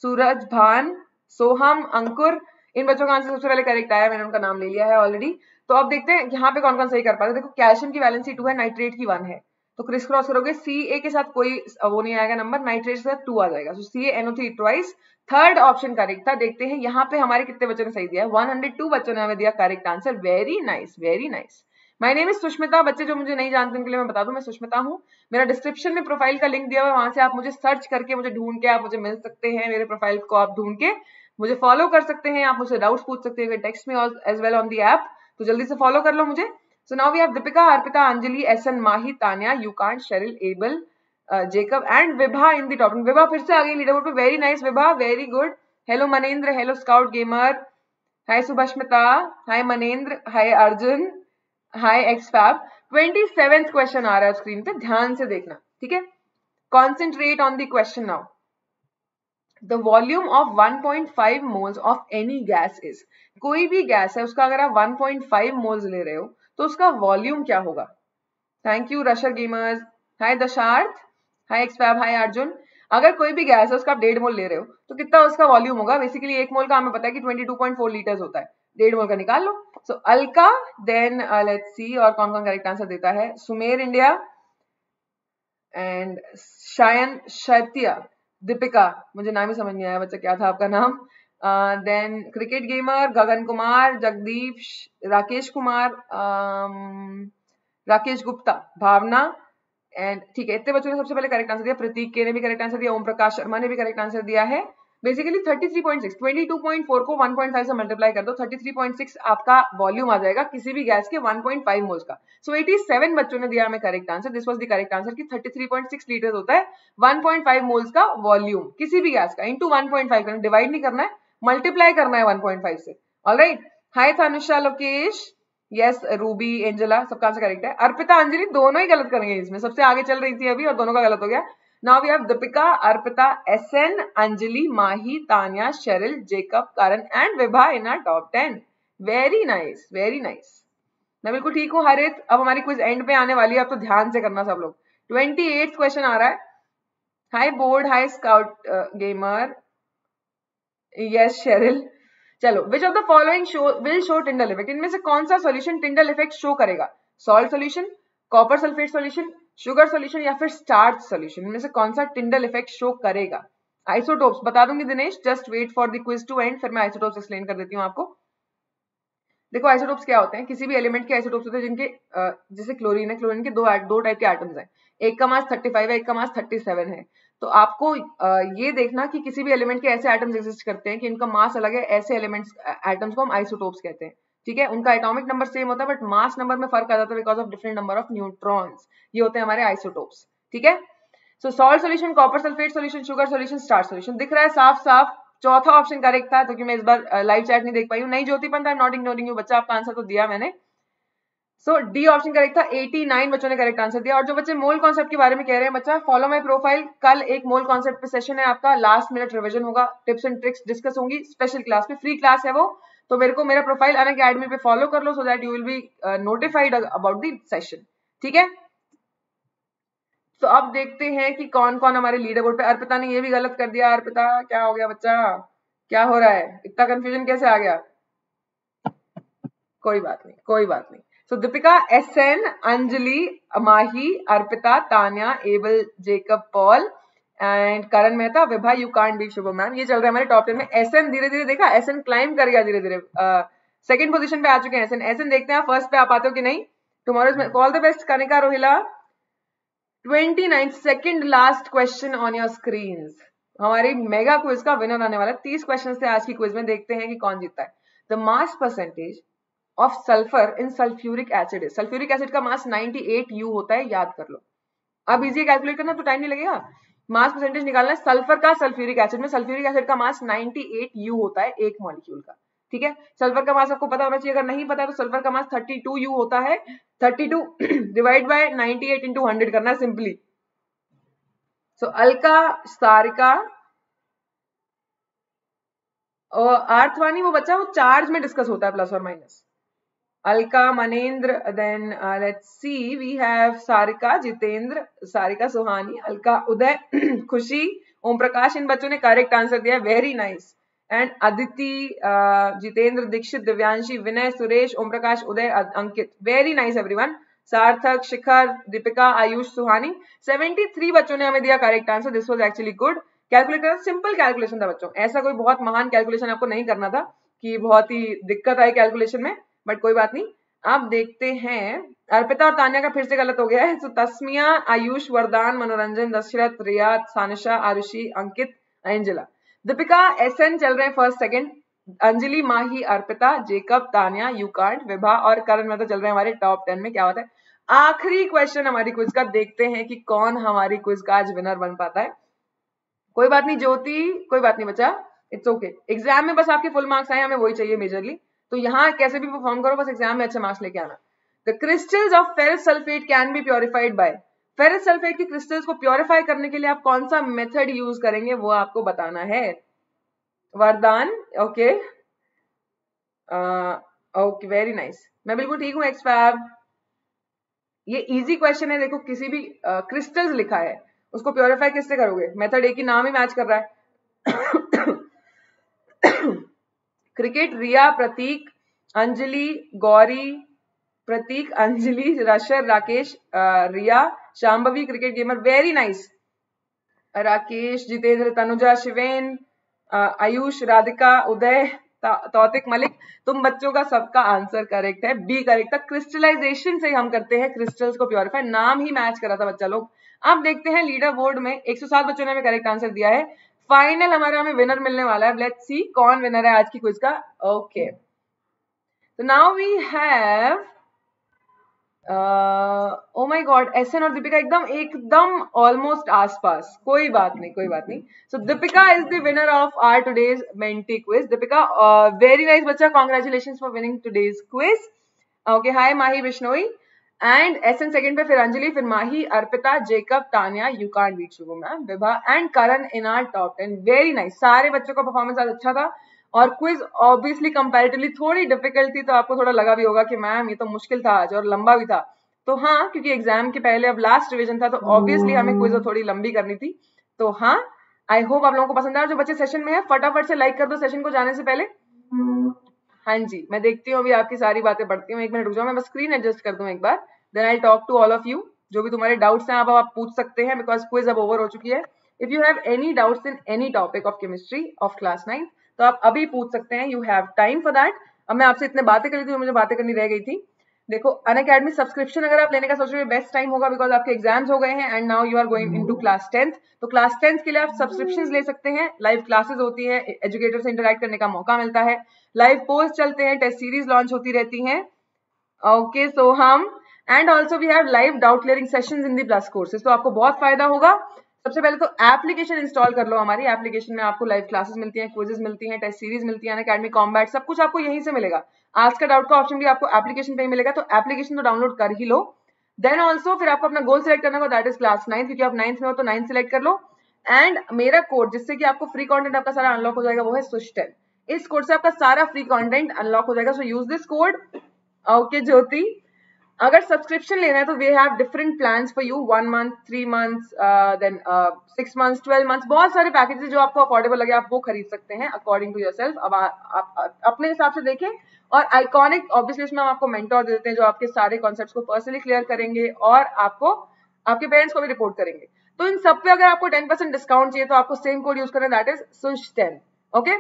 सूरज, भान, सोहम, अंकुर, इन बच्चों का आंसर सबसे पहले करेक्ट आया, मैंने उनका नाम ले लिया है ऑलरेडी तो अब देखते हैं, यहाँ पे कौन कौन सही कर पाते देखो, कैल्शियम की वैलेंसी टू है नाइट्रेट की वन है। तो क्रिस क्रॉस करोगे सी ए के साथ कोई वो नहीं आएगा नंबर नाइट्रेट के साथ टू आ जाएगा। C N O three twice third option correct था, देखते हैं, यहाँ पे हमारे कितने बच्चों ने सही दिया? वन हंड्रेड टू बच्चों ने हमें दिया correct answer very nice very nice my name is Sushmita बच्चे जो मुझे नहीं जानते, उनके लिए मैं बता दूँ, मैं सुष्मिता हूँ। मेरा डिस्क्रिप्शन में प्रोफ़ाइल का लिंक दिया हुआ है, वहाँ से आप मुझे सर्च करके, मुझे ढूंढ के, आप मुझे मिल सकते हैं मेरे प्रोफ़ाइल को, आप ढूंढ के मुझे फॉलो कर सकते हैं, आप मुझे डाउट्स पूछ सकते हैं टेक्स्ट में as well on the app तो जल्दी से फॉलो कर लो मुझे। So now we have Deepika Arpita Anjali S N Mahi Tania Yukant Cheryl Abel Jacob and Vibha in the top Vibha फिर से आ गई लीडर पे. Nice Vibha very good hello Manendra hello scout gamer hi Subhasmita hi Manendra hi Arjun hi X fab twenty seventh आ रहा है screen पे. ध्यान से देखना. ठीक है? Concentrate on the question now the volume of 1.5 moles of any gas is कोई भी गैस है, उसका अगर आप 1.5 मोल्स ले रहे हो तो उसका वॉल्यूम क्या होगा? Thank you rusher gamers hi Dasharth hi X fab hi Arjun अगर कोई भी गैस है उसका आप डेढ़ मोल ले रहे हो तो कितना उसका वॉल्यूम होगा? बेसिकली एक मोल का हमें पता है कि 22.4 लीटर्स होता है। डेढ़ मोल का निकाल लो। So Alka then let's see और कौन कौन करेक्ट आंसर देता है? Sumer India and Shayan Shaitya Deepika. मुझे नाम ही समझ नहीं आया, बच्चा, क्या था आपका नाम? Then cricket gamer Gagan Kumar Jagdeep Rakesh Kumar Rakesh Gupta Bhavna and ठीक है इतने बच्चों ने सबसे पहले करेक्ट आंसर दिया। प्रतीक के ने भी करेक्ट आंसर दिया। ओम प्रकाश शर्मा ने भी करेक्ट आंसर दिया है। बेसिकली 33.6 22.4 को 1.5 से मल्टीप्लाई कर दो। 33.6 आपका वॉल्यूम आ जाएगा किसी भी गैस के 1.5 मोल्स का। सो so, 87 बच्चों ने दिया हमें correct answer this was the correct answer कि 33.6 लीटर होता है। 1.5 मोल्स का वॉल्यूम किसी भी गैस का। इनटू 1.5 करना डिवाइड नहीं करना है। मल्टीप्लाई करना है 1.5 से। Alright hi Thanusha Lokesh yes Ruby Angela सबका आंसर करेक्ट है। अर्पिता, अंजलि, दोनों ही गलत करेंगे इसमें। सबसे आगे चल रही थी अभी और दोनों का गलत हो गया। Now we have Deepika, Arpita S N Anjali, Mahi, Tania, Cheryl, Jacob, Karan and Vibha in our top ten very nice very nice मैं बिल्कुल ठीक हूँ, हरित। अब हमारी क्विज एंड पे आने वाली है। अब तो ध्यान से करना सब लोग। ट्वेंटी क्वेश्चन आ रहा है। Hi board hi scout gamer yes Cheryl चलो which of the following show will show Tyndall effect इनमें से कौन सा सोल्यूशन टिंडल इफ़ेक्ट शो करेगा? Salt solution copper sulphate solution sugar solution या फिर स्टार्च सोल्यूशन इनमें से कौन सा टिंडल इफ़ेक्ट शो करेगा? आइसोटोप्स बता दूँगी Dinesh just wait for the quiz to end फिर मैं आइसोटोप्स एक्सप्लेन कर देती हूँ आपको। देखो आइसोटोप्स क्या होते हैं? किसी भी एलिमेंट के आइसोटोप्स होते हैं जिनके जैसे क्लोरीन है क्लोरीन के दो दो टाइप के आइटम्स हैं। एक का मास 35 है, एक का मास 37 है। तो आपको ये देखना कि किसी भी एलिमेंट के ऐसे एटम्स एग्जिस्ट करते हैं कि इनका मास अलग है, ऐसे एलिमेंट्स एटम्स को हम आइसोटोप्स कहते हैं। ठीक है? उनका एटॉमिक नंबर सेम होता है बट मास नंबर में फ़र्क आ जाता है because of different number of neutrons ये होते हैं हमारे आइसोटोप्स ठीक है? So salt solution copper sulphate solution sugar solution star solution दिख रहा है साफ़ साफ़, चौथा ऑप्शन करेक्ट था, क्योंकि मैं इस बार लाइव चैट नहीं देख पाई हूँ। नहीं, Jyoti Pant I not ignoring you बच्चा, आपका आंसर तो दिया मैंने। सो डी ऑप्शन करेक्ट था 89 बच्चों ने करेक्ट आंसर दिया। और जो बच्चे मोल कॉन्सेप्ट के बारे में कह रहे हैं, बच्चा फॉलो माई प्रोफ़ाइल कल एक मोल कॉन्सेप्ट पे सेशन है आपका लास्ट मिनट रिविजन होगा। टिप्स एंड ट्रिक्स डिस्कस होंगी स्पेशल क्लास में फ्री क्लास है वो। तो मेरे को मेरा प्रोफ़ाइल अन अकेडमी पे फॉलो कर लो so that you will be notified about the session ठीक है? तो अब देखते हैं कि कौन कौन हमारे लीडर बोर्ड पे। अर्पिता ने ये भी गलत कर दिया। अर्पिता, क्या हो गया बच्चा? क्या हो रहा है? इतना कंफ्यूजन कैसे आ गया? कोई बात नहीं, कोई बात नहीं। So Deepika, SN, Anjali, Amahi, Arpita, Tanya, Abel, Jacob, Paul and Karan Mehta Vibha you can't be Shubh ma'am ये चल रहा है हमारे टॉप टेन में। एस एन धीरे धीरे देखा? एस एन क्लाइम कर गया धीरे धीरे। सेकंड पोजीशन पे आ चुके हैं। एस एन एस एन देखते हैं फ़र्स्ट पे आप आते हो कि नहीं? Tomorrow all the best Kanika Rohila twenty nine second last question on your screen हमारी मेगा क्विज का विनर आने वाला तीस क्वेश्चन थे आज की क्विज में। देखते हैं कि कौन जीतता है। The mass percentage of sulphur in sulphuric acid sulphuric acid का मास 98 यू होता है, याद कर लो। अब इजी कैलकुलेट करना तो टाइम नहीं लगेगा। मास परसेंटेज निकालना है सल्फ़र का सल्फ्यूरिक एसिड में सल्फ्यूरिक एसिड का मास 98 यू होता है एक मॉलिक्यूल का। ठीक है? सल्फ़र का मास आपको पता होना चाहिए, अगर नहीं पता तो सल्फ़र का मास 32 यू होता है। 32 डिवाइड बाय 98 इनटू 100 करना है सिंपली सो अलका सारिका और आर्थवानी वो बच्चा, वो चार्ज में डिस्कस होता है प्लस और minus Alka Manendra, then uh, let's see, we have Sarika Jitendra, Sarika Sohani, Alka Uday, Khushi, Om Prakash इन बच्चों ने करेक्ट आंसर दिया very nice and Aditi Jitendra Dixit Divyanshi Vinay Suresh Om Prakash Uday Ankit very nice everyone Sarthak Shikhar Deepika Ayush सुहानी 73 बच्चों ने हमें दिया correct answer this was actually good calculator simple calculation था बच्चों. ऐसा कोई बहुत महान कैलकुलेशन आपको नहीं करना था कि बहुत ही दिक्कत आई कैलकुलेशन में. बट कोई बात नहीं। अब देखते हैं, अर्पिता और तानिया का फिर से गलत हो गया है। तो Tasmiya Ayush, Vardan, Manoranjan, Dashrath Riyad Sanisha, Arushi, Ankit Angela Deepika S N चल रहे हैं first second Anjali, Mahi, Arpita, Jacob, Tania, Yukand, Vibha और करण में तो चल रहे हैं हमारे टॉप टेन में। क्या होता है? आखिरी क्वेश्चन हमारी क्विज का। देखते हैं कि कौन हमारी क्विज का आज विनर बन पाता है। कोई बात नहीं, ज्योति, कोई बात नहीं बच्चा इट्स ओके एग्ज़ाम में बस आपके फुल मार्क्स आए, हमें वही चाहिए मेजरली तो यहाँ कैसे भी परफॉर्म करो बस एग्ज़ाम में अच्छे मार्क्स लेके आना। The crystals of ferrous sulphate can be purified by ferrous sulphate की क्रिस्टल्स को प्योरीफाई करने के लिए आप कौन सा मेथड यूज़ करेंगे वो आपको बताना है। वरदान ओके ओके वेरी नाइस मैं बिल्कुल ठीक हूँ एक्सपैब ये इजी क्वेश्चन है देखो किसी भी क्रिस्टल्स uh, लिखा है उसको प्योरीफाई किससे करोगे? मेथड एक ही नाम ही मैच कर रहा है। Cricket Riya, Prateek, Anjali, Gauri, Prateek, Anjali, rusher, Rakesh Riya Shambhavi cricket gamer very nice Rakesh, Jitendra, Tanuja, Shiven Ayush, Radhika, Uday तौतिक Malik, तुम बच्चों का सबका आंसर करेक्ट है बी करेक्ट था क्रिस्टलाइजेशन से हम करते हैं क्रिस्टल्स को प्योरीफाई नाम ही मैच करा था बच्चा लोग। अब देखते हैं लीडर बोर्ड में 107 बच्चों ने हमें करेक्ट आंसर दिया है। फाइनल हमारा हमें विनर मिलने वाला है। लेट्स सी कौन विनर है आज की क्विज का। ओके तो now we have oh my god S N और दीपिका एकदम एकदम ऑलमोस्ट आसपास। कोई बात नहीं, कोई बात नहीं। So Deepika is the winner of our today's Menti quiz Deepika very nice बच्चा congratulation for winning today's quiz okay hi Mahi Bishnoi and S N second पे फिर अंजलि, फिर Mahi, Arpita, Jacob, Tania you can't beat Shubham ma'am Vibha and Karan in our top ten very nice सारे बच्चों का performance आज अच्छा था। और क्विज ऑब्वियसली कंपैरेटिवली थोड़ी डिफ़िकल्ट थी तो आपको थोड़ा लगा भी होगा कि मैम ये तो मुश्किल था आज और लंबा भी था। तो हाँ क्योंकि एग्ज़ाम के पहले अब लास्ट रिविजन था तो ऑब्वियसली हमें क्विज थोड़ी लंबी करनी थी। तो हाँ आई होप आप लोगों को पसंद आया। जो बच्चे सेशन में है, फटाफट से लाइक कर दो सेशन को जाने से पहले। हाँ जी, मैं देखती हूँ अभी आपकी सारी बातें पढ़ती हूँ। एक मिनट रुक जाओ, मैं बस स्क्रीन एडजस्ट कर दूँ एक बार। Then I talk to all of you जो भी तुम्हारे डाउट्स हैं आप आप पूछ सकते हैं बिकॉज़ क्विज अब ओवर हो चुकी है। If you have any doubts in any topic of chemistry of class ninth तो आप अभी पूछ सकते हैं you have time for that अब मैं आपसे इतने बातें कर थी, मुझे बातें करनी रह गई थी। देखो अन अकेडमी सब्सक्रिप्शन अगर आप लेने का सोच रहे हो बेस्ट टाइम होगा बिकॉज़ आपके एग्ज़ाम्स हो गए हैं and now you are going in to class tenth तो क्लास टेंथ के लिए आप सब्सक्रिप्शन ले सकते हैं। लाइव क्लासेस होती है एजुकेटर से इंटरेक्ट करने का मौका मिलता है। लाइव पोस्ट चलते हैं टेस्ट सीरीज़ लॉन्च होती रहती है। ओके सो हम and also we have live doubt clearing session in the plus courses तो आपको बहुत फ़ायदा होगा। सबसे पहले तो एप्लीकेशन इंस्टॉल कर लो हमारी। एप्लीकेशन में आपको लाइव क्लासेस मिलती हैं क्विजेस मिलती हैं टेस्ट सीरीज़ मिलती है अकेडमी कॉम्बैट सब कुछ आपको यहीं से मिलेगा। आज का डाउट का ऑप्शन भी आपको एप्लीकेशन पे ही मिलेगा। तो एप्लीकेशन तो डाउनलोड कर ही लो। देन ऑल्सो फिर आपको अपना गोल सेलेक्ट करना होगा दैट इज़ क्लास नाइन्थ क्योंकि आप नाइन्थ में हो तो नाइन्थ सेलेक्ट कर लो। एंड मेरा कोड जिससे कि आपको फ्री कॉन्टेंट आपका सारा अनलॉक हो जाएगा, वो है सुस्टेन इस कोड से आपका सारा फ्री कॉन्टेंट अनलॉक हो जाएगा। So use this code okay Jyoti अगर सब्सक्रिप्शन लेना है तो we have different plans for you one month three months then six months twelve months बहुत सारे पैकेजेस जो आपको अफोर्डेबल लगे, आप वो खरीद सकते हैं अकॉर्डिंग टू योर सेल्फ अब आप अपने हिसाब से देखें और आइकॉनिक ऑब्वियसली इसमें हम आपको मेंटोर देते हैं जो आपके सारे कॉन्सेप्ट को पर्सनली क्लियर करेंगे और आपको, आपके पेरेंट्स को भी रिपोर्ट करेंगे। तो इन सब पे अगर आपको टेन परसेंट डिस्काउंट चाहिए तो आपको सेम कोड यूज़ करना that is sush ten okay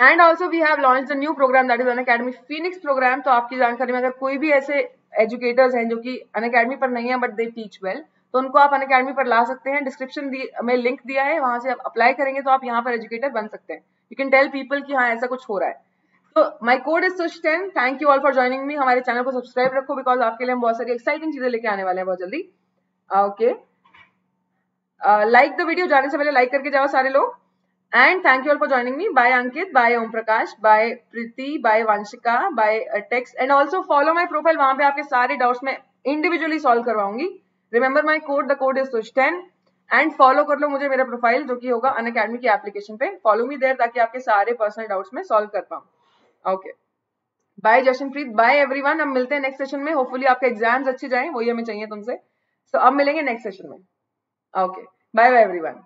and also we have launch the new program that is Unacademy phoenix program तो आपकी जानकारी में अगर कोई भी ऐसे एजुकेटर्स हैं जो कि अन अकेडमी पर नहीं है बट दे टीच वेल तो उनको आप अन अकेडमी पर ला सकते हैं। डिस्क्रिप्शन में लिंक दिया है। वहाँ से आप अप्लाई करेंगे तो आप यहाँ पर एजुकेटर बन सकते हैं। यू कैन टेल पीपल कि हाँ ऐसा कुछ हो रहा है। तो my code is sush ten thank you all for joining me हमारे चैनल को सब्सक्राइब रखो बिकॉज़ आपके लिए हम बहुत सारी एक्साइटिंग चीज़ें लेके आने वाले हैं बहुत जल्दी। ओके लाइक द वीडियो जाने से पहले लाइक करके जाओ सारे लोग। And thank you all for joining me. Bye Ankit, bye Om Prakash, bye Priti, bye Vanshika, bye uh, Tex and also follow my. वहाँ पे आपके सारे डाउट्स मैं individually solve करवाऊँगी. Remember my code the code is sush ten and follow कर लो मुझे मेरा profile जो कि होगा अन अकेडमी की एप्लीकेशन पे. फॉलो मी देर ताकि आपके सारे पर्सनल डाउट्स में सॉल्व कर पाऊँ. Okay bye Jashanpreet bye everyone हम मिलते हैं नेक्स्ट सेशन में. होपफुली आपके एग्ज़ाम्स अच्छे जाएँ. वही हमें चाहिए तुमसे. सो so, अब मिलेंगे नेक्स्ट सेशन में. Okay bye bye everyone